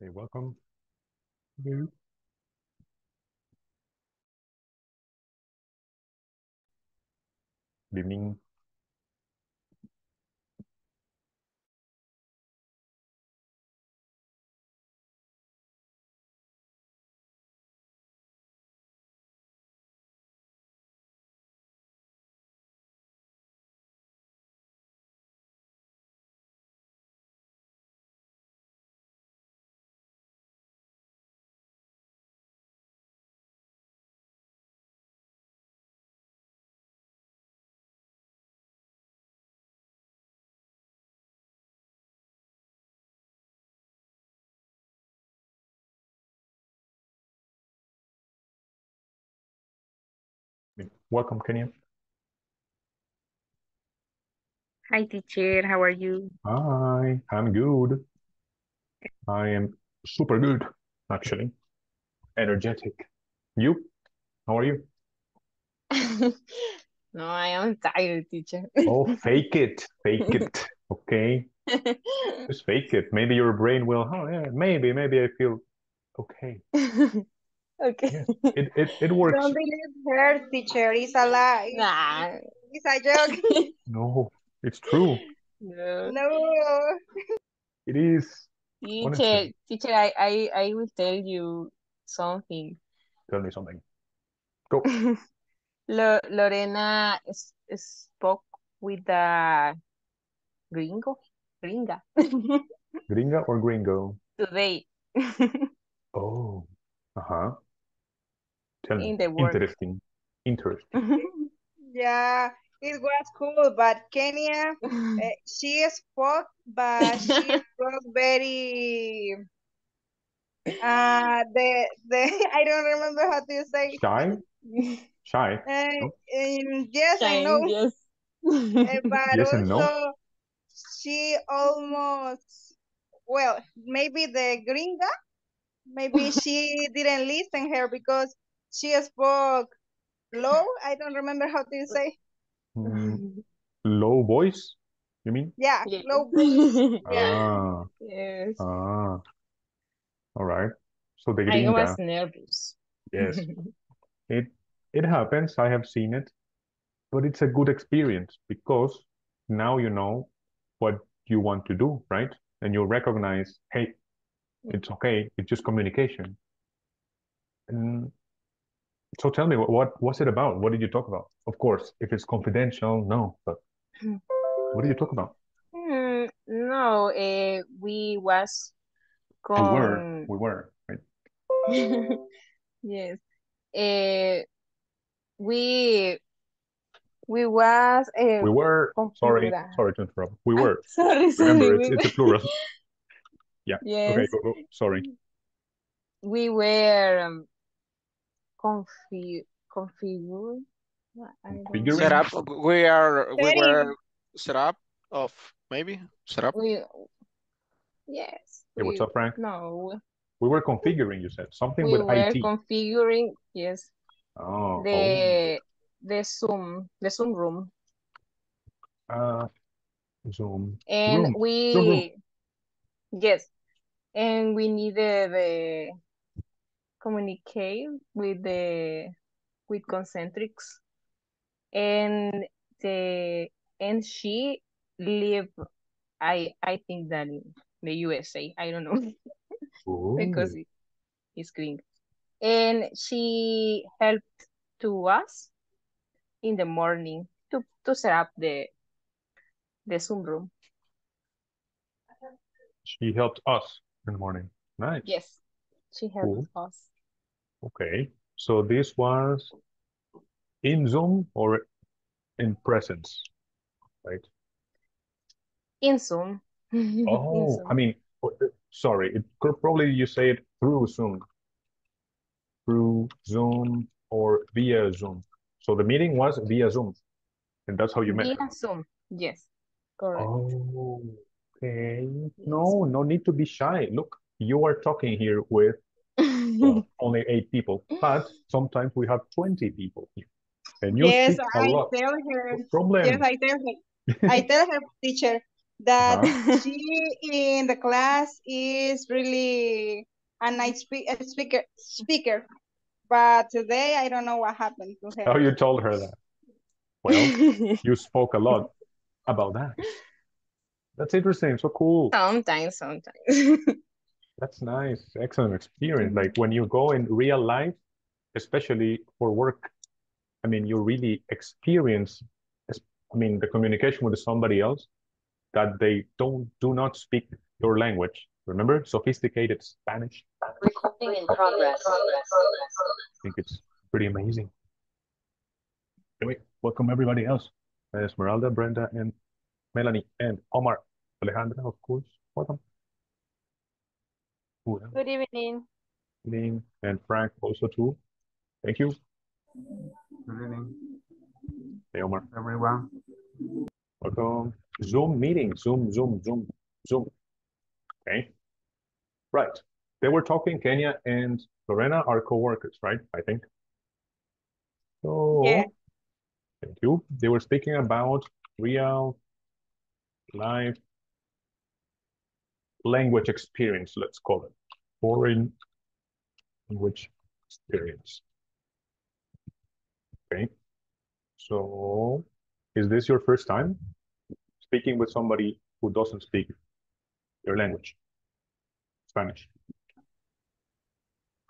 Hey, welcome. Good evening. Welcome, Kenya. Hi, teacher. How are you? Hi, I'm good. I am super good, actually. Energetic. You? How are you? No, I am tired, teacher. Oh, fake it. Fake it. Okay. Just fake it. Maybe your brain will, oh yeah, maybe, maybe I feel okay. Okay. Yeah. It it, it works. Don't believe her, teacher. It's a lie. Nah, It's a joke. No, it's true. no. No. It is. Teacher, Honestly. teacher, I, I, I will tell you something. Tell me something. Go. Lo- Lorena s- spoke with the gringo, gringa, Gringa or gringo? today Oh. Uh-huh. Tell me. in the work. Interesting. Interesting. Yeah, it was cool, but Kenya, uh, she spoke, but she spoke very. Uh, the the I don't remember how to say. Shy? Shy. Uh, No? um, yes, I know, yes. uh, but Yes and no? she almost well, maybe the gringa, maybe she didn't listen her because she spoke low. I don't remember how to say. Mm, low voice, you mean? Yeah, Yes. low voice. Yeah. Ah, Yes. ah. All right. So the I gringa, was nervous. yes, it it happens. I have seen it, but it's a good experience because now you know what you want to do, right? And you recognize, hey, it's okay. It's just communication. And so tell me, what, what was it about? What did you talk about? Of course, if it's confidential, no, but what did you talk about? Hmm, no, uh, we was We were, we were, right? yes. Uh, we we was uh, We were, sorry, sorry to interrupt. We Ah, were. sorry, sorry. Remember, We it's, it's a were- plural. Yeah. Okay, Yes, go, go. Sorry. we were um, confi configure. I? Set up. We are. We Setting. were set up of maybe set up. We yes. Hey, what's up, Frank? no. We were configuring, you said. Something We with were IT. configuring yes Oh, the the Zoom the Zoom room oh. Uh, Zoom. and Room. we Zoom room. yes and we needed the communicate with the with Concentrix and the and she live I I think that in the USA I don't know. Because it, it's green. And she helped to us in the morning to to set up the the Zoom room. She helped us in the morning. Nice. yes. She helped us Okay. So this was in Zoom or in presence, right? in Zoom in Oh, I mean, oh, uh, sorry, it could probably you say it through Zoom, through Zoom or via Zoom. So the meeting was via Zoom, and that's how you met. via Zoom yes correct Oh, okay. Yes. No, no need to be shy. Look, you are talking here with only eight people, but sometimes we have 20 people here, and you Yes, speak a lot. tell her. No problem. Yes, I tell her. I tell her, teacher, that Uh-huh. she in the class is really a nice speaker speaker but today i don't know what happened to her Oh, you told her that. Well, you spoke a lot about that. That's interesting. So cool. sometimes, sometimes. That's nice. Excellent experience. Like when you go in real life, especially for work, I mean, you really experience, I mean, the communication with somebody else that they don't do not speak your language. Remember, sophisticated Spanish. Recording in progress. I think it's pretty amazing. Anyway, welcome everybody else. Esmeralda, Brenda, and Melanie, and Omar, Alejandra, of course. Welcome. Who else? Good evening. And Frank also too. Thank you. Good evening, Hey, Omar. everyone. Welcome. Zoom meeting. Zoom, Zoom, Zoom, Zoom. Okay. Right. They were talking, Kenya and Lorena are co-workers, right? I think. So, Yeah. thank you. They were speaking about real life language experience, let's call it. Foreign language experience. Okay. So, is this your first time speaking with somebody who doesn't speak your language, Spanish?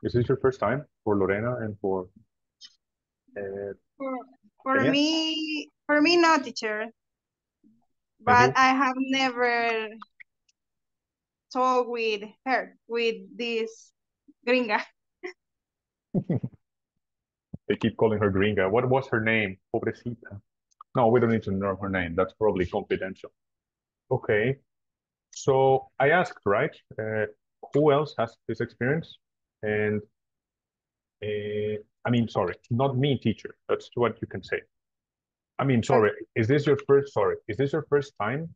Is this your first time for Lorena and for uh, for, for me for me no teacher but Mhm. i have never talked with her with this gringa They keep calling her Gringa. What was her name? Pobrecita. No, we don't need to know her name. That's probably confidential. Okay. So I asked, right? Uh, who else has this experience? And uh, I mean, sorry, not me, teacher. That's what you can say. I mean, sorry, is this your first, sorry, is this your first time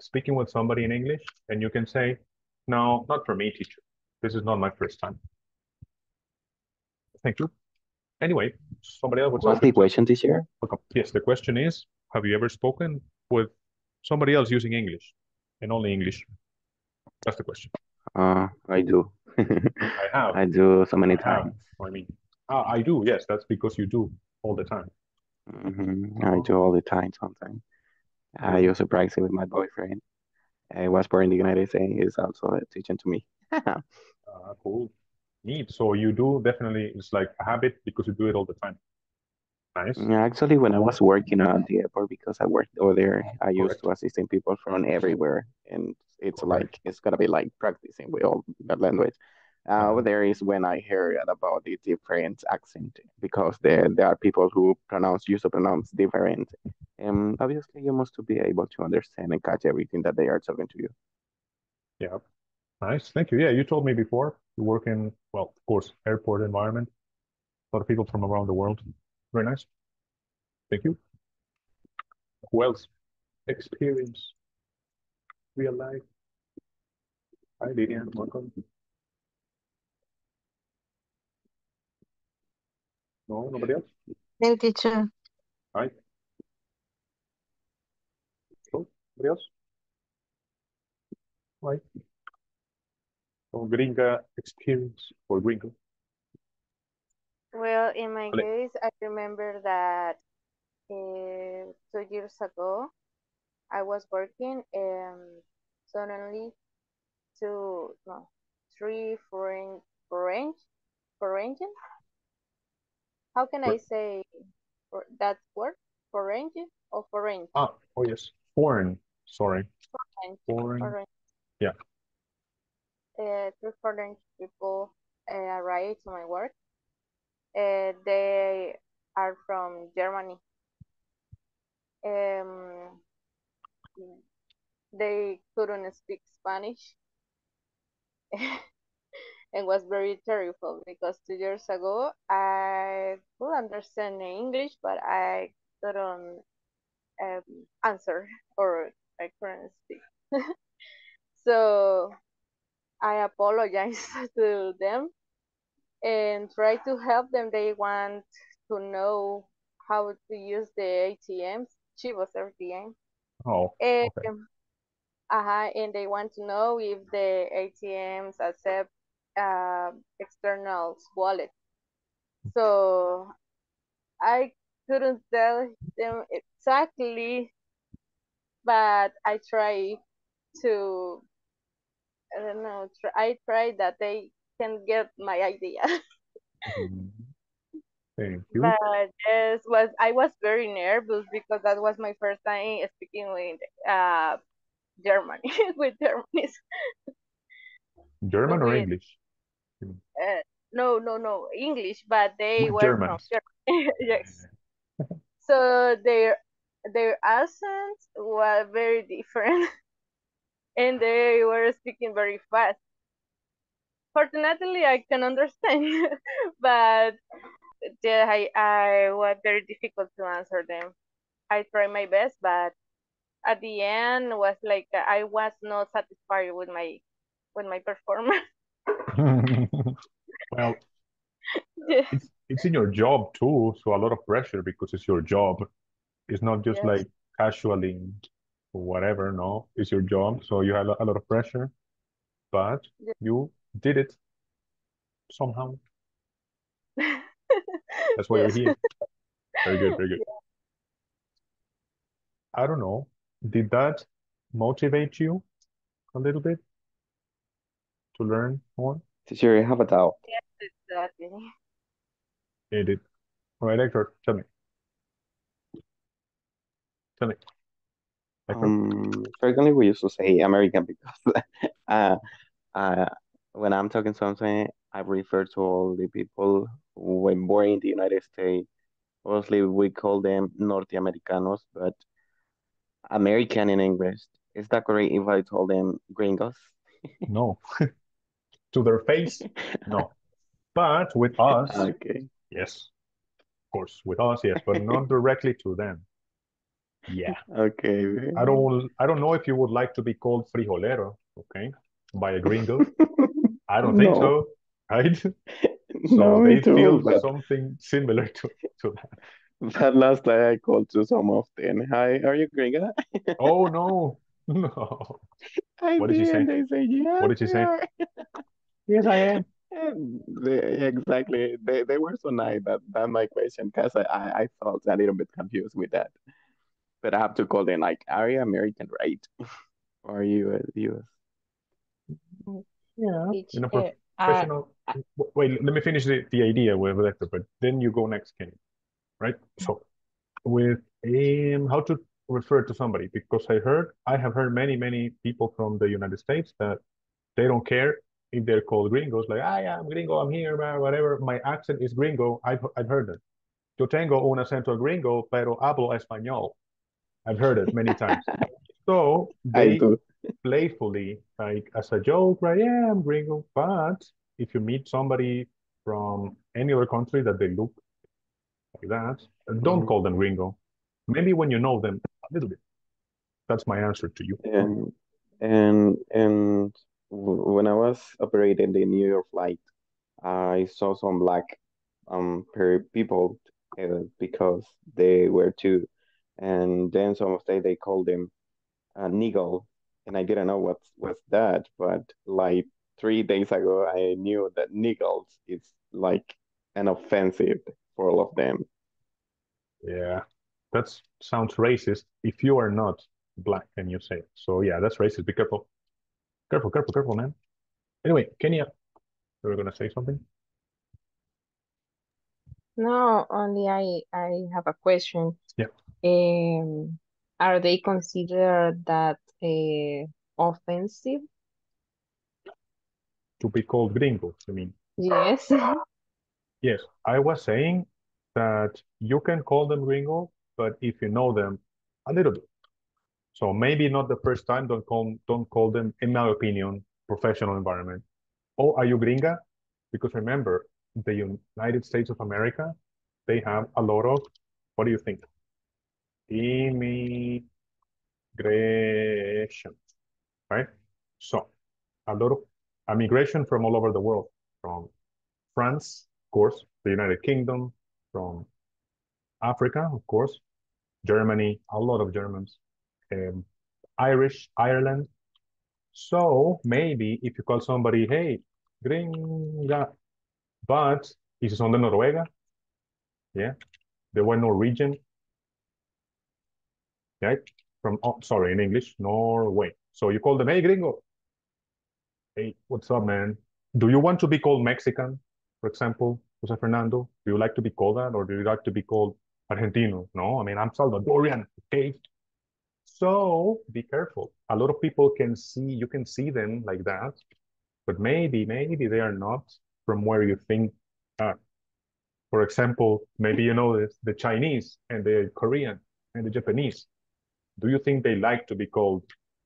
speaking with somebody in English? And you can say, no, not for me, teacher. This is not my first time. Thank you. Anyway, somebody else would What's the question, teacher? Okay. Yes, the question is, have you ever spoken with somebody else using English and only English? That's the question. Uh, I do. I have. I do so many I have. times. I mean, ah, I do. Yes, that's because you do all the time. hmm I do all the time sometimes. I also practice with my boyfriend. I was born in the United States. He's also teaching to me. Ah, cool. Neat. So you do definitely, it's like a habit because you do it all the time. Nice. Yeah, Actually, when I was working at the airport, because I worked over there, I used to assisting people from everywhere, and it's Correct. like it's gonna be like practicing with all that language. Uh, Uh-huh. there is when I heard about the different accent because there there are people who pronounce use to pronounce different, and obviously you must to be able to understand and catch everything that they are talking to you. Yeah. Nice. Thank you. Yeah, you told me before you work in, well, of course, airport environment. A lot of people from around the world. Very nice. Thank you. Who else? Experience. Real life. Hi, Lilian. Welcome. No, nobody else? Hey, teacher. Hi. Oh, nobody else? Hi. Oh, gringa experience or gringo. Well, in my Ale- case, I remember that uh, two years ago, I was working and suddenly two, no, three foreign, foreign, foreign, how can I say for that word? Foreign or foreign? Ah, oh yes. Foreign. Sorry. Foreign, Foreign. foreign. Yeah. Uh, three foreign people uh, arrived to my work. Uh, they are from Germany. Um, they couldn't speak Spanish and was very terrible because two years ago I could understand English, but I couldn't um, answer or I couldn't speak. So I apologize to them and try to help them. They want to know how to use the ATMs, Chivos ATM. Oh, Um, okay. uh and they want to know if the ATMs accept uh, external wallet. So I couldn't tell them exactly, but I try to, I don't know, try, I try that they can get my idea. Mhm. Thank you. But yes, was I was very nervous because that was my first time speaking with uh Germany with Germans. German or English? Uh, no, no, no, English, but they were from Germany. yes. So their their accents were very different, and they were speaking very fast. Fortunately, I can understand, but yeah, I I was very difficult to answer them. I tried my best, but at the end was like I was not satisfied with my with my performance. Well, Yeah. it's it's in your job too, so a lot of pressure because it's your job. It's not just Yes. like casually or whatever, no. It's your job, so you have a, a lot of pressure, but Yeah. you did it somehow. That's why you're here. Very good, very good. I don't know. Did that motivate you a little bit to learn more? Teacher, I have a doubt. Exactly. It did. All right, Hector, tell me. Tell me. Hector? Um, frequently we used to say American because uh, uh, when I'm talking something, I refer to all the people who were born in the United States. Mostly we call them Norteamericanos, but American in English. Is that correct if I told them gringos? No. To their face? No. But with us, Okay. yes. Of course, with us, yes, but not directly to them. Yeah. Okay. I don't I don't know if you would like to be called frijolero, okay, by a gringo. I don't think No. so, right? So No, they feel but- something similar to, to that. That last time I called to some of them, hi, are you gringa? Oh no, no. I What did did, say? they say, yes, What did she we say? are." Yes, I am. And they, exactly. They they were so nice that that my question because I, I I felt a little bit confused with that. But I have to call them like, are you American, right? Or are you uh, US? Yeah. Each, In a uh, uh, professional. Wait, let me finish the, the idea with Hector, but then you go next, Kenny. Right? So with um, how to refer to somebody, because I heard, I have heard many, many people from the United States that they don't care if they're called gringos, like, ah, yeah, I'm gringo, I'm here, whatever. My accent is gringo. I've, I've heard it. Yo tengo un acento gringo, pero hablo español. I've heard it many times. So they playfully, like as a joke, right? Yeah, I'm gringo. But if you meet somebody from any other country that they look like that, don't Mhm. call them gringo. Maybe when you know them a little bit. That's my answer to you. And and and when I was operating the New York flight, I saw some black um people uh, because they were two, and then some of them they called them uh, niggle, and I didn't know what was that, but like three days ago I knew that niggles is like an offensive for all of them. Yeah, that sounds racist if you are not black and you say it. So yeah, that's racist. Be careful. Careful, careful, careful, man. Anyway, Kenya, you were gonna say something? No, only I I have a question. Yeah. Um, are they considered that uh, offensive? To be called gringo, you mean? Yes. Yes, I was saying that you can call them gringo, but if you know them a little bit. So maybe not the first time, don't call don't call them, in my opinion, professional environment. Oh, are you gringa? Because remember, the United States of America, they have a lot of, what do you think? Immigration, right? So a lot of immigration from all over the world, from France, of course, the United Kingdom, from Africa, of course, Germany, a lot of Germans, um, Irish, Ireland, So maybe if you call somebody, hey, gringa, but y si son de Noruega, yeah, they were Norwegian, right? From, oh, sorry, in English, Norway. So you call them, hey, gringo. Hey, what's up, man? Do you want to be called Mexican, for example, Jose Fernando? Do you like to be called that, or do you like to be called Argentino? No, I mean, I'm Salvadorian, okay? So be careful. A lot of people can see, you can see them like that, but maybe, maybe they are not from where you think are. For example, maybe you know this, the Chinese and the Korean and the Japanese. Do you think they like to be called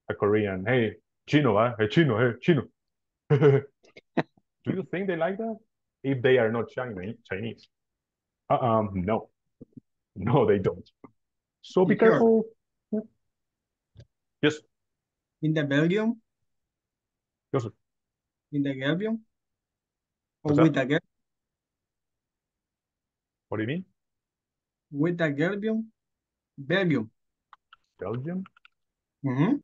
a Korean? Hey, Chino, huh? Hey, Chino, hey, Chino. Do you think they like that? If they are not Chinese, Chinese. Uh, um, no, no, they don't. So be careful. Yes, In the Belgium, Joseph. in the Belgium, or What's that? with What do you mean? with the Belgium, Belgium. Belgium? Mm-hmm.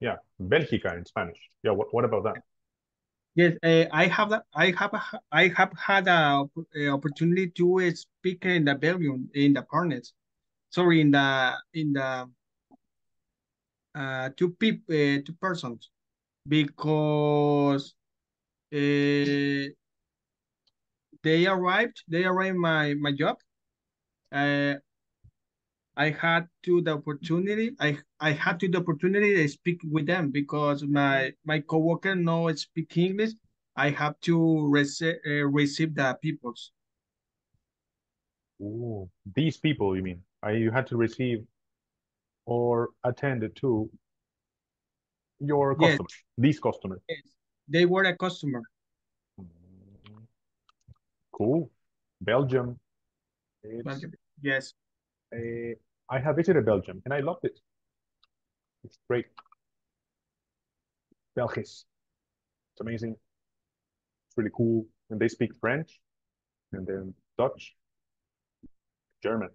Yeah, Belgica in Spanish. Yeah, what, what about that? Yes, uh, I have. I have I have had a, a opportunity to speak in the Belgium in the partners. Sorry, in the in the uh two people uh, two persons because uh, they arrived they arrived my my job. Uh, I had to the opportunity. I I had to the opportunity to speak with them because my my coworker no speak English. I have to receive uh, receive the peoples. Ooh, these people, you mean? I, you had to receive or attended to your Yes. customers, these customers. Yes, they were a customer. Cool. Belgium. It's, But yes, uh, I have visited Belgium and I loved it. It's great. Belgisch. It's amazing. It's really cool. And they speak French and then Dutch, German.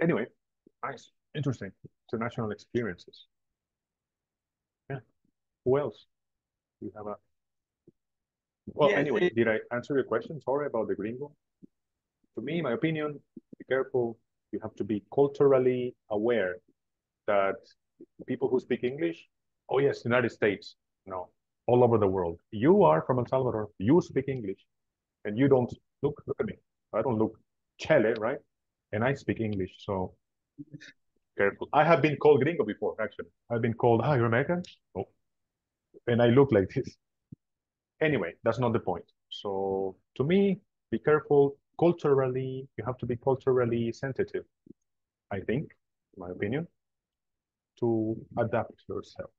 Anyway, nice, interesting. International experiences. Yeah. Who else? Do you have a well, Yes, anyway, eh, did I answer your question? Sorry about the gringo. To me, my opinion, be careful. You have to be culturally aware that people who speak English, oh yes, United States, no, all over the world. You are from El Salvador, you speak English, and you don't look, look at me. I don't look Chile, right? And I speak English, so careful. I have been called gringo before, actually. I've been called, ah, you're American? Oh. And I look like this. Anyway, that's not the point. So to me, be careful. Culturally, you have to be culturally sensitive, I think, in my opinion, to adapt yourself.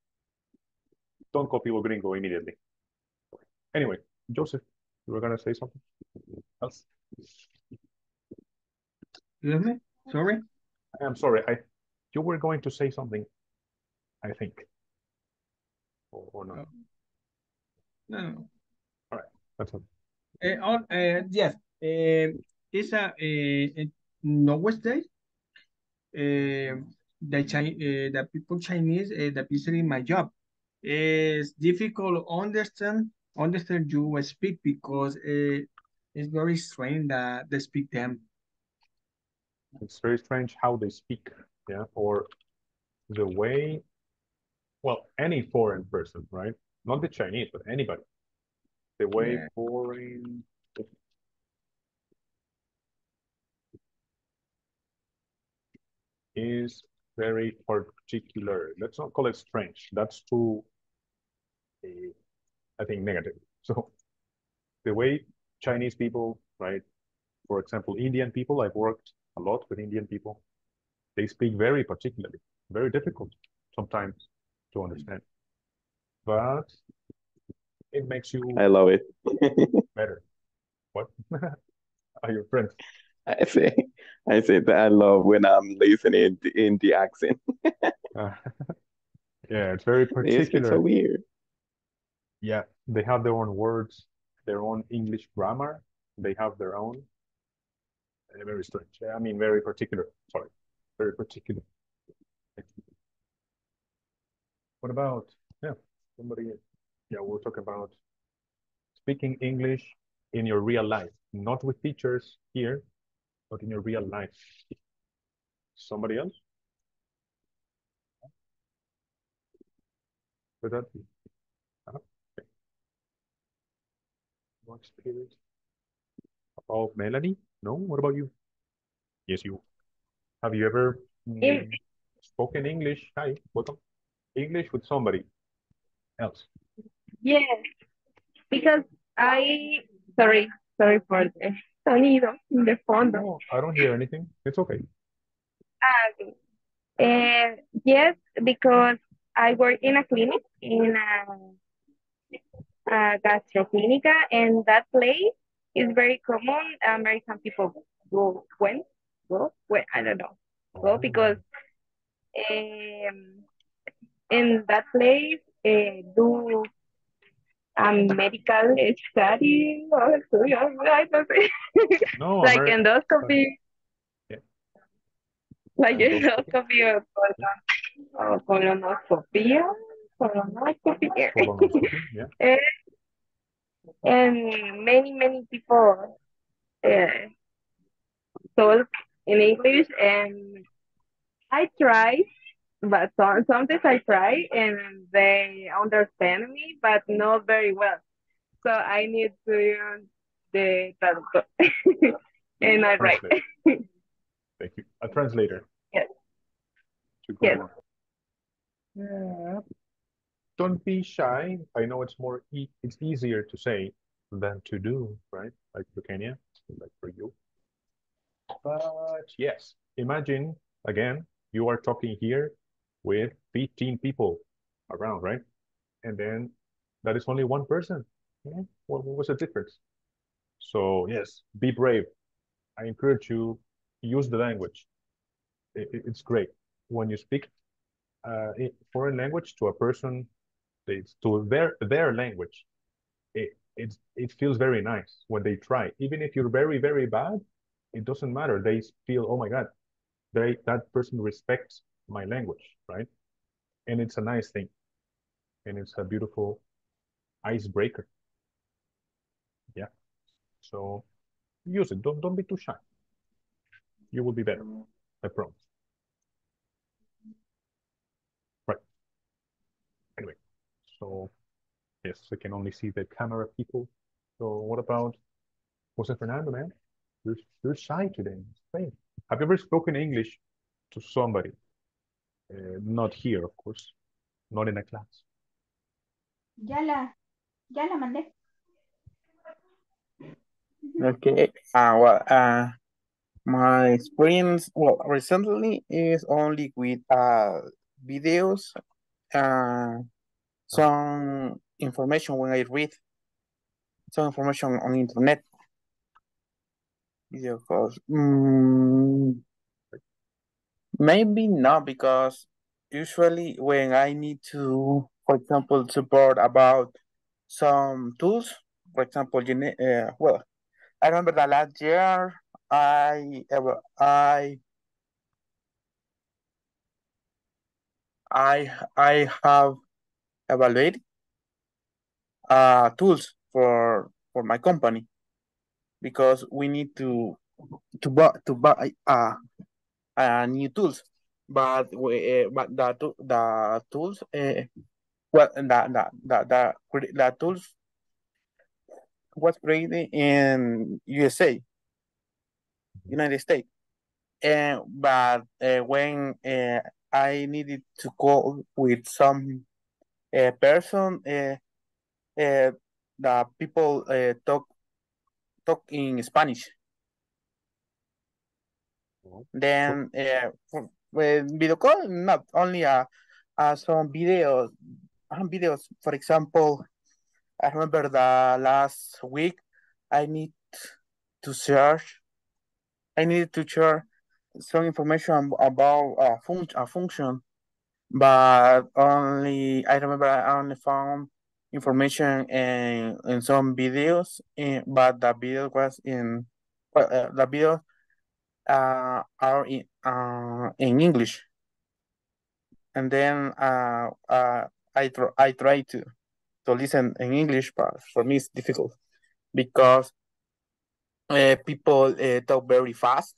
Don't copy people gringo immediately. Anyway, Joseph, you were gonna say something else? excuse me. Sorry. I'm sorry, I you were going to say something, I think. Or, or not. No, no. All right, that's all. Uh, on, uh, yes, uh, it's a, uh, uh, nowadays, uh, the Chinese, uh, the people Chinese uh, that visiting my job is difficult to understand understand you speak because uh, it's very strange that they speak them. It's very strange how they speak, yeah, or the way, well, any foreign person, right? Not the Chinese, but anybody. The way Yeah. foreign is very particular. Let's not call it strange. That's too, uh, I think, negative. So the way Chinese people, right? For example, Indian people, I've worked a lot with Indian people. They speak very particularly, very difficult sometimes to understand. But it makes you I love it. better. What? Are your friends? I say, I say that I love when I'm listening in the accent. Uh, yeah, it's very They speak so particular. weird. Yeah, they have their own words, their own English grammar. They have their own. Very strange. I mean, very particular. Sorry, very particular. What about, yeah, somebody, yeah, we'll talk about speaking English in your real life, not with teachers here, but in your real life. Somebody else? With that? Uh-huh. Okay. No experience. About Melanie? No? What about you? Yes, you. Have you ever mm, spoken English? Hi, welcome. English with somebody else? Yes, because I, sorry, sorry for the sonido in the fondo. No, I don't hear anything. It's okay. Okay. Eh, yes, because I work in a clinic, in a, a gastroclinica, and that place is very common. American people go, when, go, when, I don't know, go because um, in that place uh, do um, medical study or I don't know, No, like Ameri- endoscopy, Yeah. like Endoscopy. or colon, or colonoscopia, colonoscopy, Colonoscopy, yeah. And many many people uh, talk in English, and I try, but some, sometimes I try and they understand me, but not very well. So I need to use the traductor, and I write. Thank you. A translator. Yes. Yes. Yeah. Don't be shy. I know it's more e it's easier to say than to do, right? Like for Kenya, like for you. But yes, imagine again, you are talking here with 15 people around, right? And then that is only one person. Yeah. What, what was the difference? So yes, be brave. I encourage you use the language. It, it- it's great when you speak uh, a foreign language to a person, it's to their their language. It it's it feels very nice when they try. Even if you're very very bad, it doesn't matter. They feel, oh my God, they that person respects my language, right? And it's a nice thing, and it's a beautiful icebreaker. Yeah. So use it. Don't don't be too shy. You will be better. I promise. Right. Anyway, so yes, I can only see the camera people. So what about Jose Fernando, man? You're you're shy today. Spain. Have you ever spoken English to somebody? Uh, not here, of course. Not in a class. Ya la, ya la mandé. Okay. Uh, well, uh, my experience, well, recently is only with uh videos, uh, some information when I read, some information on internet. Calls. Mm, maybe not because usually when I need to, for example, support about some tools, for example, uh, well, I remember that last year I ever I I I have evaluated uh tools for for my company. Because we need to to buy to buy uh, uh new tools. But we, uh, but the the tools uh, well the the the the, the tools was created in USA United States. And but uh, when I needed to call with some uh, person the people uh, talk talk in Spanish. Then uh, for, with video call not only uh, uh some videos uh, videos for example I remember the last week I need to search I needed to share some information about a, fun- a function but only I remember I only found information in in some videos in, but the video was in uh, the video uh, are in uh, in English. And then uh, uh, I tr I try to to listen in English, but for me it's difficult because uh, people uh, talk very fast,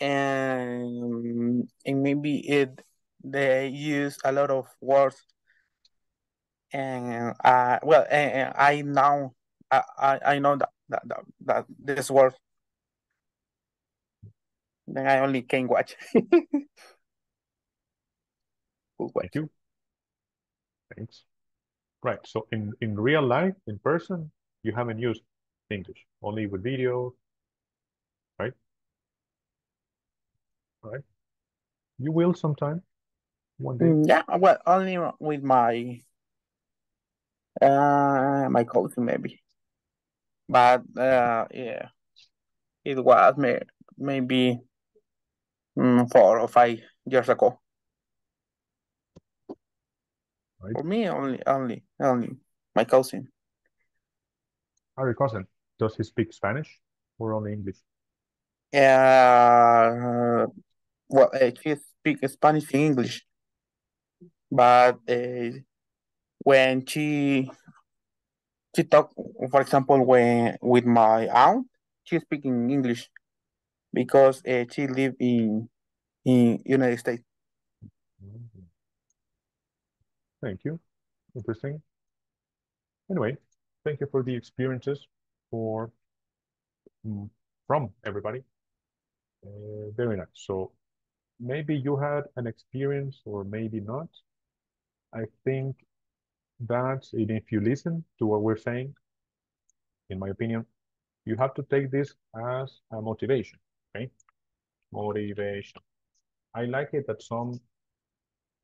and and maybe it they use a lot of words, and uh, well, and, and I know I, I know that that that, that this word. Then I only can watch. Thank you. Thanks. Right. So in in real life, in person, you haven't used English, only with video, right? Right. You will sometime, one day. Mm, Yeah, well, only with my uh my cousin maybe, but uh yeah, it was may maybe mm, four or five years ago. Right. For me, only only only my cousin. Are your cousin, does he speak Spanish or only English? Uh, well, uh, she speaks Spanish and English, but uh, when she she talk, for example, when with my aunt, she speaking English because uh, she live in in United States. Thank you. Interesting. Anyway, thank you for the experiences for mm, from everybody. Uh, very nice. So maybe you had an experience or maybe not. I think that if you listen to what we're saying, in my opinion, you have to take this as a motivation, okay? Motivation. I like it that some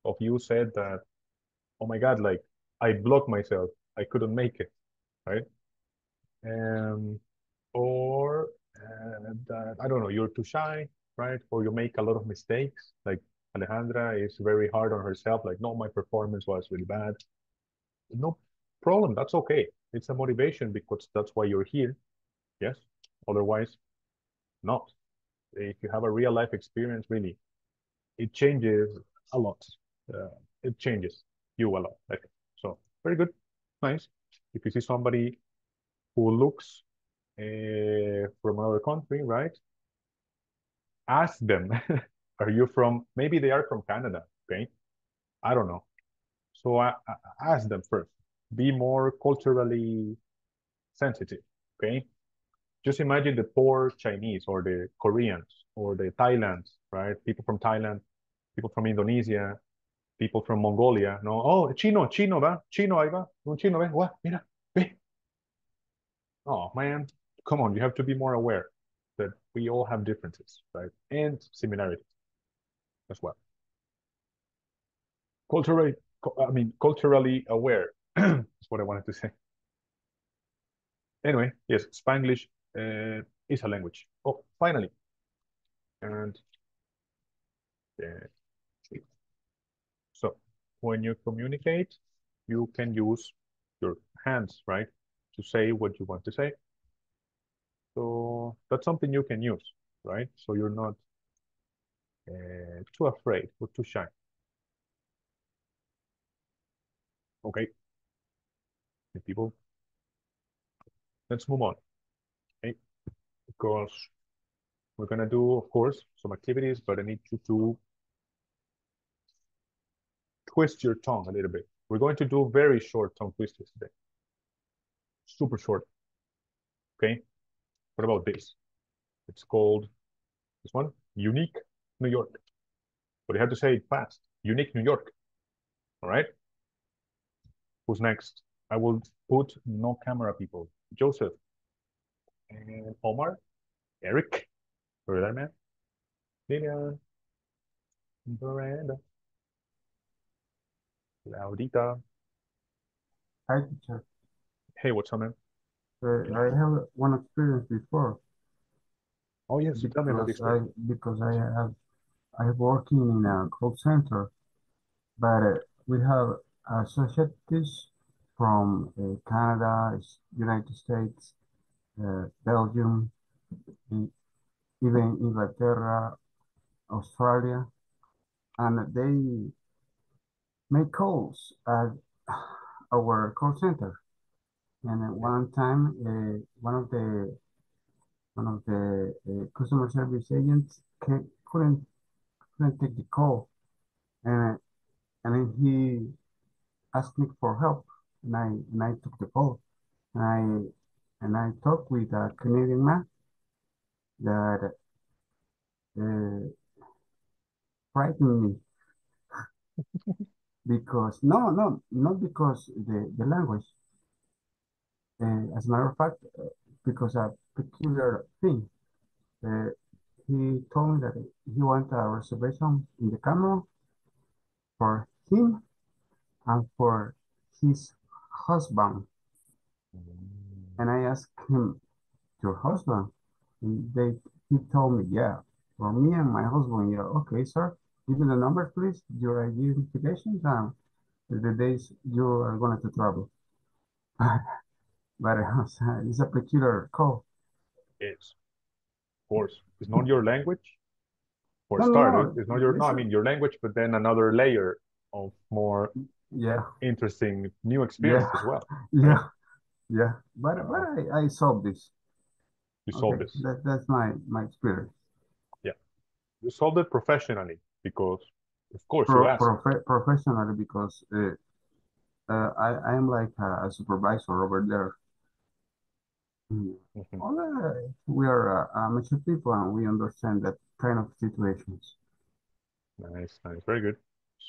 of you said that, oh my God, like I blocked myself. I couldn't make it, right? Um, or uh, that, I don't know, you're too shy, right? Or you make a lot of mistakes. Like Alejandra is very hard on herself, like, no, my performance was really bad. No problem. That's okay. It's a motivation because that's why you're here. Yes. Otherwise, not. If you have a real life experience, really, it changes a lot. Uh, it changes you a lot. Think. So very good. Nice. If you see somebody who looks uh, from another country, right? Ask them, are you from, maybe they are from Canada, okay? I don't know. So I, I ask them first. Be more culturally sensitive, okay? Just imagine the poor Chinese or the Koreans or the Thailands, right? People from Thailand, people from Indonesia, people from Mongolia, no? Oh, chino, chino, va, chino, ahí va, un chino, ve, what, mira, ve. Oh, man, come on, you have to be more aware that we all have differences, right? And similarities as well. Culturally, I mean, culturally aware is what I wanted to say. Anyway, yes, Spanglish uh, is a language. Oh, finally. And uh, so when you communicate, you can use your hands, right? To say what you want to say. So that's something you can use, right? So you're not uh, too afraid or too shy. Okay. The people. Let's move on. Okay. Because we're gonna do, of course, some activities, but I need you to twist your tongue a little bit. We're going to do very short tongue twisters today. Super short. Okay. What about this? It's called this one, Unique New York. But you have to say it fast. Unique New York. All right. Who's next? I will put no camera people. Joseph and Omar, Eric, man. Lilian, Miranda, Laudita. Hi, teacher. Hey, what's up, man? Uh, I have one experience before Oh, yes, you tell me about this. because I because I have I working in a call center, but uh, we have associates from uh, Canada, United States, uh, Belgium, even Inglaterra, Australia, and they make calls at our call center. And at one time, uh, one of the one of the uh, customer service agents can, couldn't couldn't take the call, and and then he asked me for help, and I and I took the call, and I and I talked with a Canadian man that uh, frightened me because no no not because the the language. Uh, as a matter of fact, uh, because a peculiar thing. Uh, he told me that he wanted a reservation in the Cameron for him and for his husband. And I asked him, your husband? And they, he told me, yeah, for me and my husband, yeah, okay, sir. Give me the number, please, your identification and the days you are going to travel. but it's a peculiar call. It's, course, it's not your language. For No, no, no, it's not your, no, I mean, your language, but then another layer of more Yeah, interesting new experience yeah, as well. yeah, yeah. But but I, I solved this. you solved Okay, this. that, that's my my experience. Yeah. You solved it professionally because, of course, you asked. profe professionally because uh, uh, I I am like a, a supervisor over there. Mm. Uh, we are uh, mature people and we understand that kind of situations. Nice, nice, very good.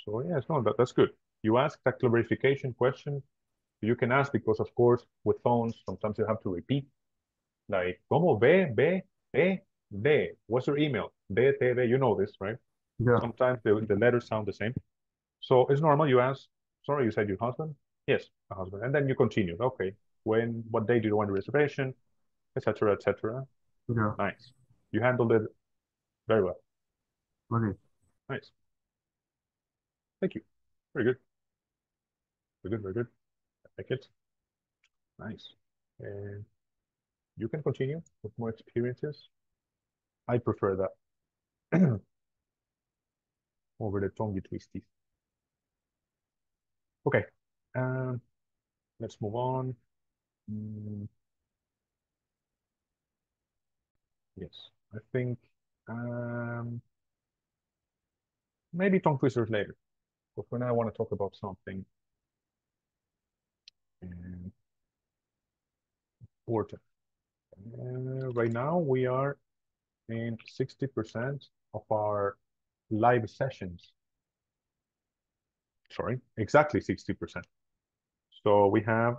So yes, no, that, that's good. You asked a clarification question. You can ask because, of course, with phones, sometimes you have to repeat. Like, ¿cómo ve, ve, ve? What's your email? Ve, te. You know this, right? Yeah, Sometimes the, the letters sound the same. So it's normal. You ask, sorry, you said your husband? Yes, a husband. And then you continue. Okay, when, what day do you want the reservation? Etc., etc. yeah, Nice. You handled it very well. okay. Nice. Thank you. Very good. Very good, very good. I like it. Nice. And you can continue with more experiences. I prefer that over the tongue twisties. Okay. Um, let's move on. Mm, yes, I think um, maybe tongue twisters later. But for now, I want to talk about something um, important. Uh, right now, we are in 60% of our live sessions. Sorry, exactly 60%. So we have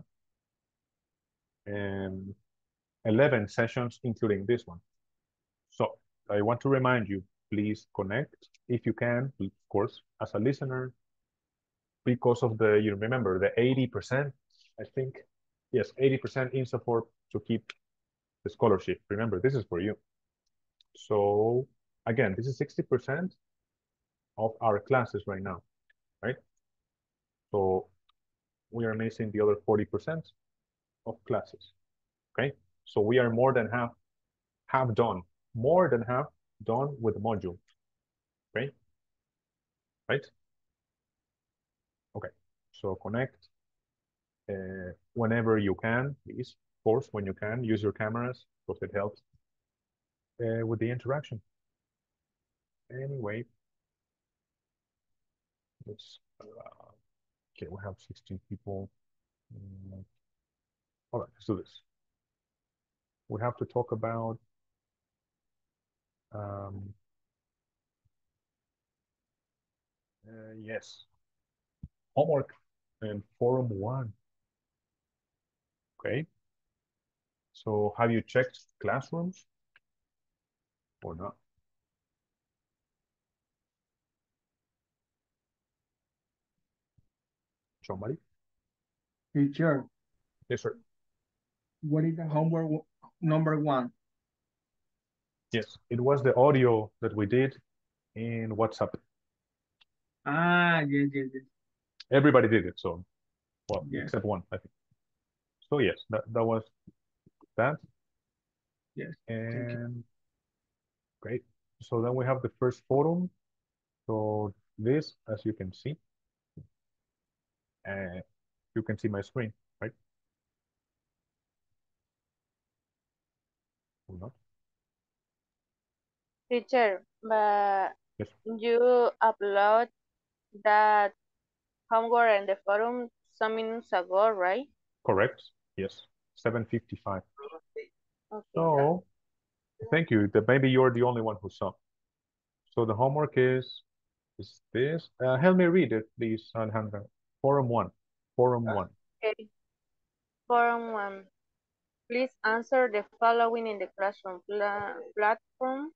um, 11 sessions, including this one. So I want to remind you, please connect if you can, of course, as a listener, because of the, you remember the 80%, I think, yes, 80% in support to keep the scholarship. Remember, this is for you. So again, this is 60% of our classes right now, right? So we are missing the other 40% of classes, okay? So we are more than half, half done, more than half done with the module, okay? Right? Okay, so connect uh, whenever you can, please, of course, when you can, use your cameras because it helps uh, with the interaction. Anyway, let's, uh, okay, we have 16 people. Mm, All right, let's do this. We have to talk about um, uh, yes, homework and forum one. Okay. So have you checked classrooms or not? Somebody? Teacher, Yes, sir. What is the homework number one? Yes, it was the audio that we did in WhatsApp. Ah, yes, yes, yes. Everybody did it, so well, Yes. except one, I think. So yes, that that was that. Yes. And great. So then we have the first forum. So this, as you can see, uh, you can see my screen, right? Or not? Teacher, but Yes. you upload that homework in the forum some minutes ago, right? Correct. Yes. 755. Okay. So, thank you. That maybe you're the only one who saw. So the homework is is this. Uh, help me read it, please, Alejandra. Forum one. Forum one. Okay. Forum one. Please answer the following in the classroom pla platform.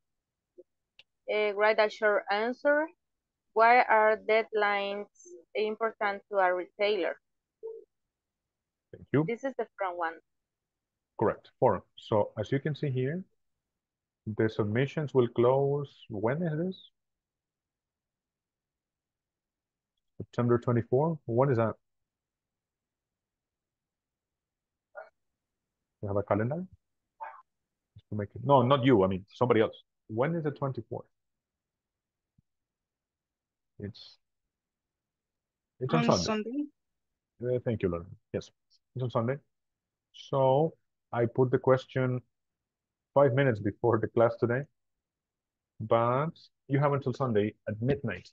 Uh, write a short answer. Why are deadlines important to a retailer? Thank you. This is the front one. Correct. Forum. So as you can see here, the submissions will close. When is this? September 24. What is that? You have a calendar? Just to make it. No, not you. I mean somebody else. When is the 24th? It's it's on On Sunday. Sunday. Uh, thank you, Lauren. Yes, it's on Sunday. So I put the question five minutes before the class today, but you have until Sunday at midnight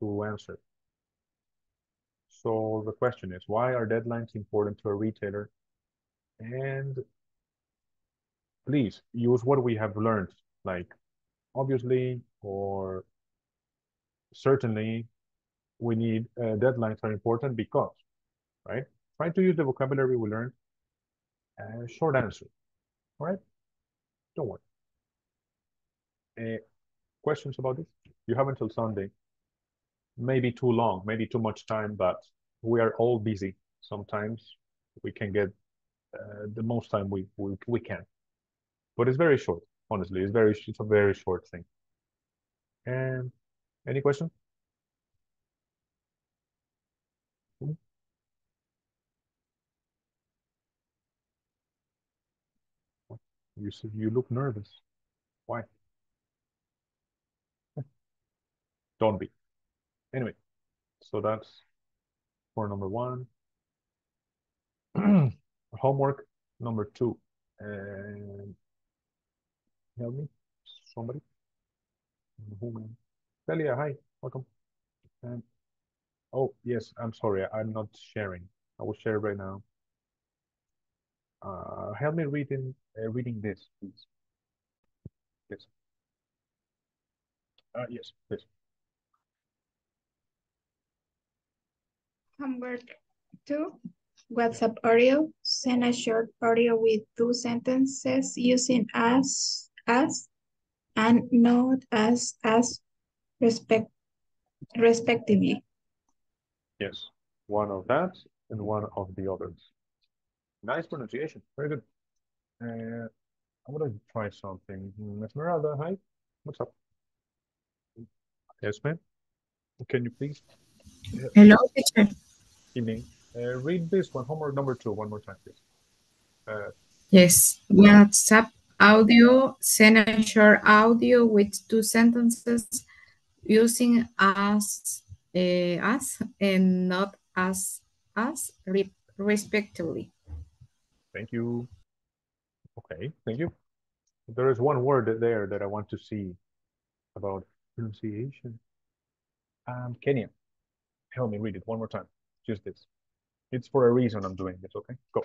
to answer. So the question is, why are deadlines important to a retailer? And please use what we have learned, like obviously or certainly we need uh, deadlines are important because, right? Try to use the vocabulary we learned. Uh, short answer, all right? Don't worry. Uh, questions about this? You have until Sunday. Maybe too long, maybe too much time, but we are all busy. Sometimes we can get Uh, the most time we, we we can. But it's very short, honestly. It's very it's a very short thing. And any question? Hmm? You s- you look nervous. Why? Don't be. Anyway, so that's for number one. Homework number two. Help me, somebody. Who, man? Celia, hi, welcome. And oh yes, I'm sorry, I'm not sharing. I will share right now. Uh, help me reading uh, reading this, please. Yes. Uh, yes, please. Homework two, WhatsApp audio. Send a short audio with two sentences using as, as, and not as, as, respect, respectively. Yes, one of that and one of the others. Nice pronunciation. Very good. Uh, I'm gonna try something. Esmeralda, hi. What's up? Yes, ma'am. Can you please? Hello, teacher. Evening. Uh, read this one, homework number two, one more time, please. Uh, Yes, WhatsApp audio, send a short audio with two sentences using as, eh, as and not as, as, re- respectively. thank you. Okay, thank you. There is one word there that I want to see about pronunciation. Um, Kenya, help me read it one more time. Just this. It's for a reason I'm doing this, okay? Go.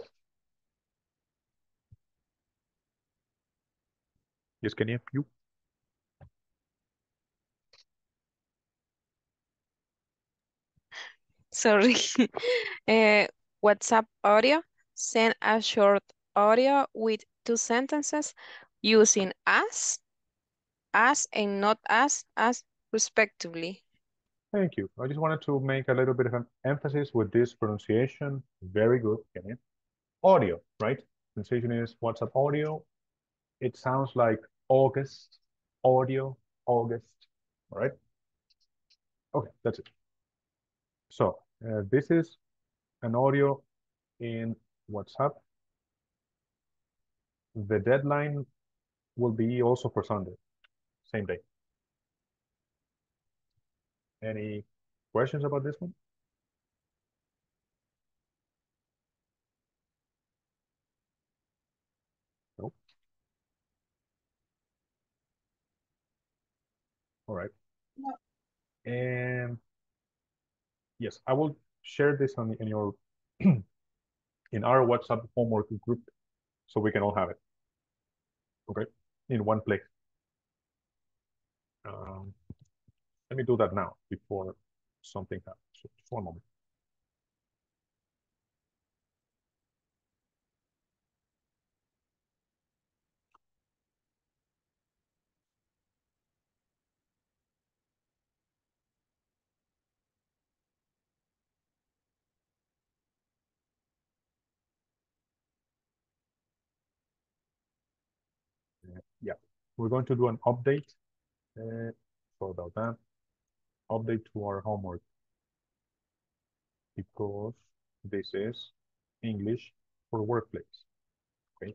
Yes, Kenya, you. You. Sorry. Eh, WhatsApp audio. Send a short audio with two sentences using as, as and not as, as respectively. Thank you. I just wanted to make a little bit of an emphasis with this pronunciation. Very good, Kenya. Audio, right? Pronunciation is WhatsApp audio. It sounds like August, audio, August, all right? Okay, that's it. So uh, this is an audio in WhatsApp. The deadline will be also for Sunday, same day. Any questions about this one? Nope. All right. No. And yes, I will share this on in your in our WhatsApp homework group so we can all have it. Okay, in one place. Um, let me do that now before something happens. Just one moment. Yeah, we're going to do an update. Uh, sorry about that. Update to our homework because this is English for workplace. Okay.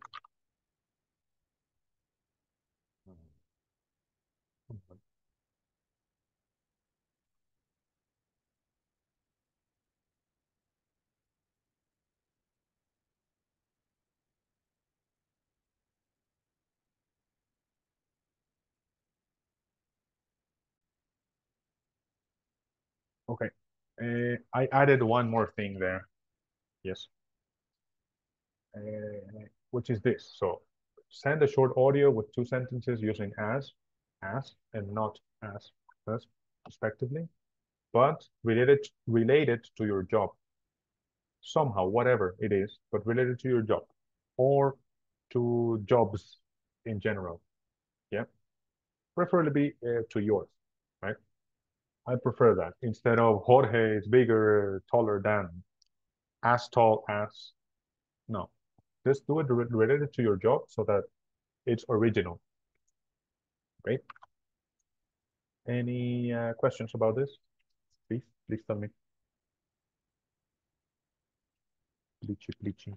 Okay. Uh, I added one more thing there. Yes. Uh, which is this. So send a short audio with two sentences using as, as, and not as, as, respectively, but related related to your job. Somehow, whatever it is, but related to your job or to jobs in general. Yeah. Preferably uh, to yours, right? I prefer that instead of Jorge is bigger, taller than, as tall as. No, just do it related to your job so that it's original. Great. Any uh, questions about this? Please, please tell me. Bleachy, bleachy.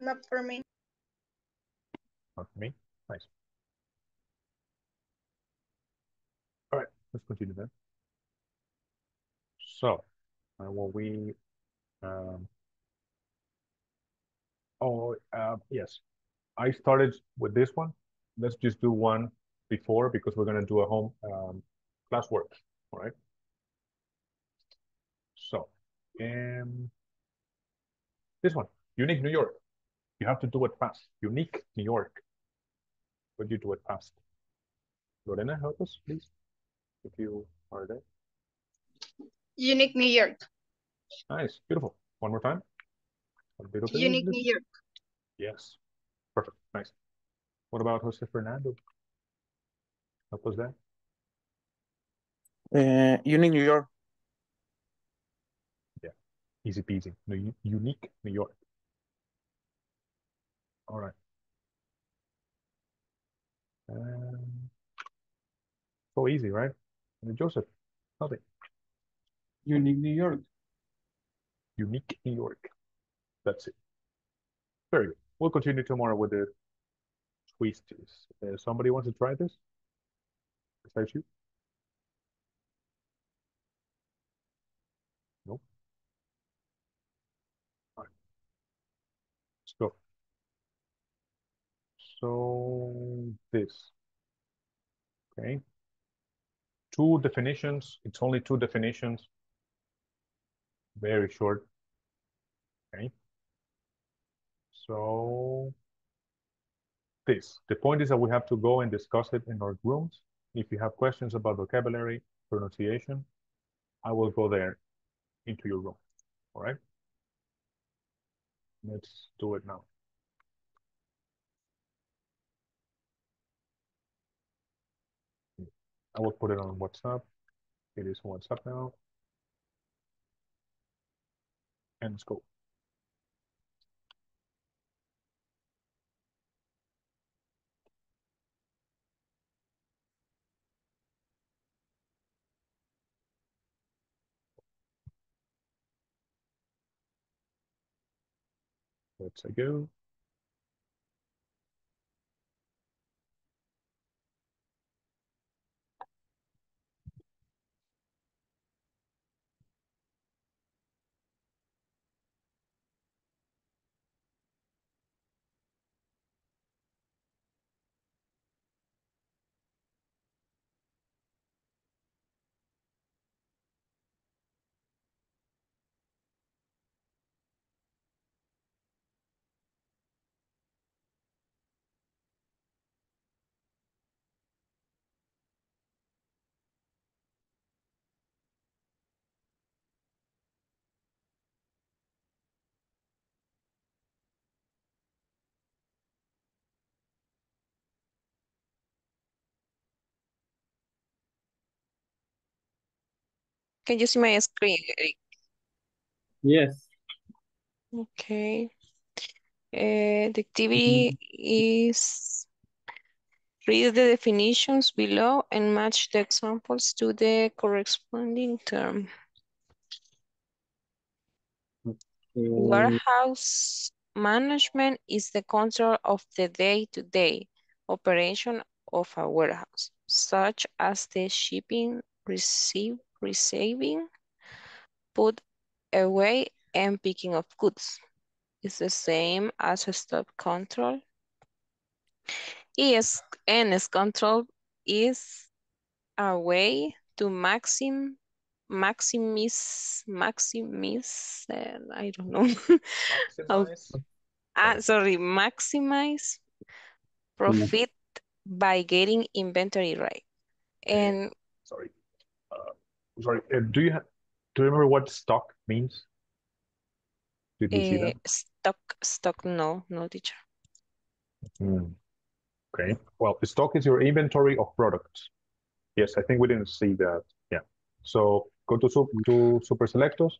Not for me. Not for me. Nice. All right, let's continue then. So, uh, what we, um, oh, uh, yes, I started with this one. Let's just do one before because we're going to do a home um, class work, all right? So, um, this one, unique New York. You have to do it fast. Unique New York. But you do it fast. Lorena, help us, please, if you are there. Unique New York. Nice, beautiful. One more time. A little bit. Unique New York. Yes, perfect, nice. What about Jose Fernando? Help was that? Uh, Unique New York. Yeah, easy peasy. New, unique New York. All right. Um, so easy, right? Joseph, nothing. Unique New York. Unique New York. That's it. Very good. We'll continue tomorrow with the twisties. Uh, somebody wants to try this? Besides you? Nope. All right. Let's go. So this. Okay. Two definitions. It's only two definitions. Very short. Okay. So this, the point is that we have to go and discuss it in our rooms. If you have questions about vocabulary, pronunciation, I will go there into your room. All right. Let's do it now. I will put it on WhatsApp. It is WhatsApp now. And let's go. Let's go. Can you see my screen, Eric? Yes. Okay. Uh, the activity is read the definitions below and match the examples to the corresponding term. Warehouse management is the control of the day-to-day operation of a warehouse, such as the shipping, receive, receiving, put away, and picking of goods. It's the same as a stock control. Is NS control is a way to maxim maximize maximize uh, I don't know Maximize. ah, sorry maximize profit by getting inventory right and Sorry. Uh, sorry. Uh, do you have? Do you remember what stock means? Did we see uh, that? stock stock no no teacher Hmm. Okay. Well, stock is your inventory of products. Yes, I think we didn't see that. Yeah. So go to sup to super selectos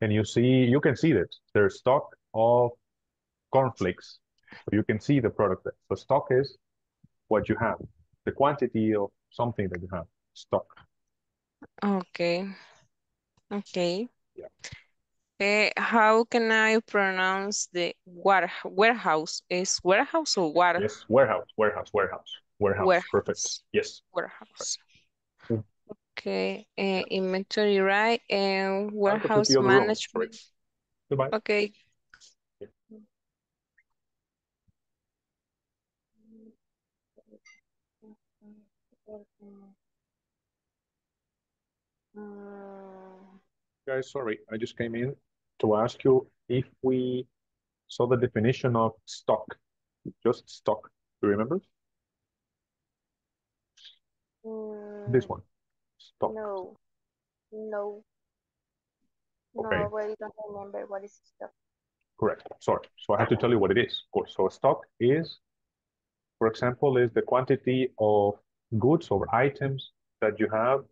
and you see you can see that there's stock of cornflakes. So you can see the product there. So stock is what you have, the quantity of something that you have. Stock. Okay okay Yeah. Uh, how can I pronounce the war warehouse? Is warehouse or war Yes, warehouse, warehouse, warehouse, warehouse. Perfect. Yes. Warehouse. Mm. Okay, uh, inventory right and I'll go to warehouse the other room. Management. Goodbye. Okay. Mm, Guys, sorry, I just came in to ask you if we saw the definition of stock. Just stock. Do you remember? This mm, one. Stock. no, no, Okay. no, I don't remember what is stock. Correct. Sorry. So I have to tell you what it is. Of course. So a stock is, for example, is the quantity of goods or items that you have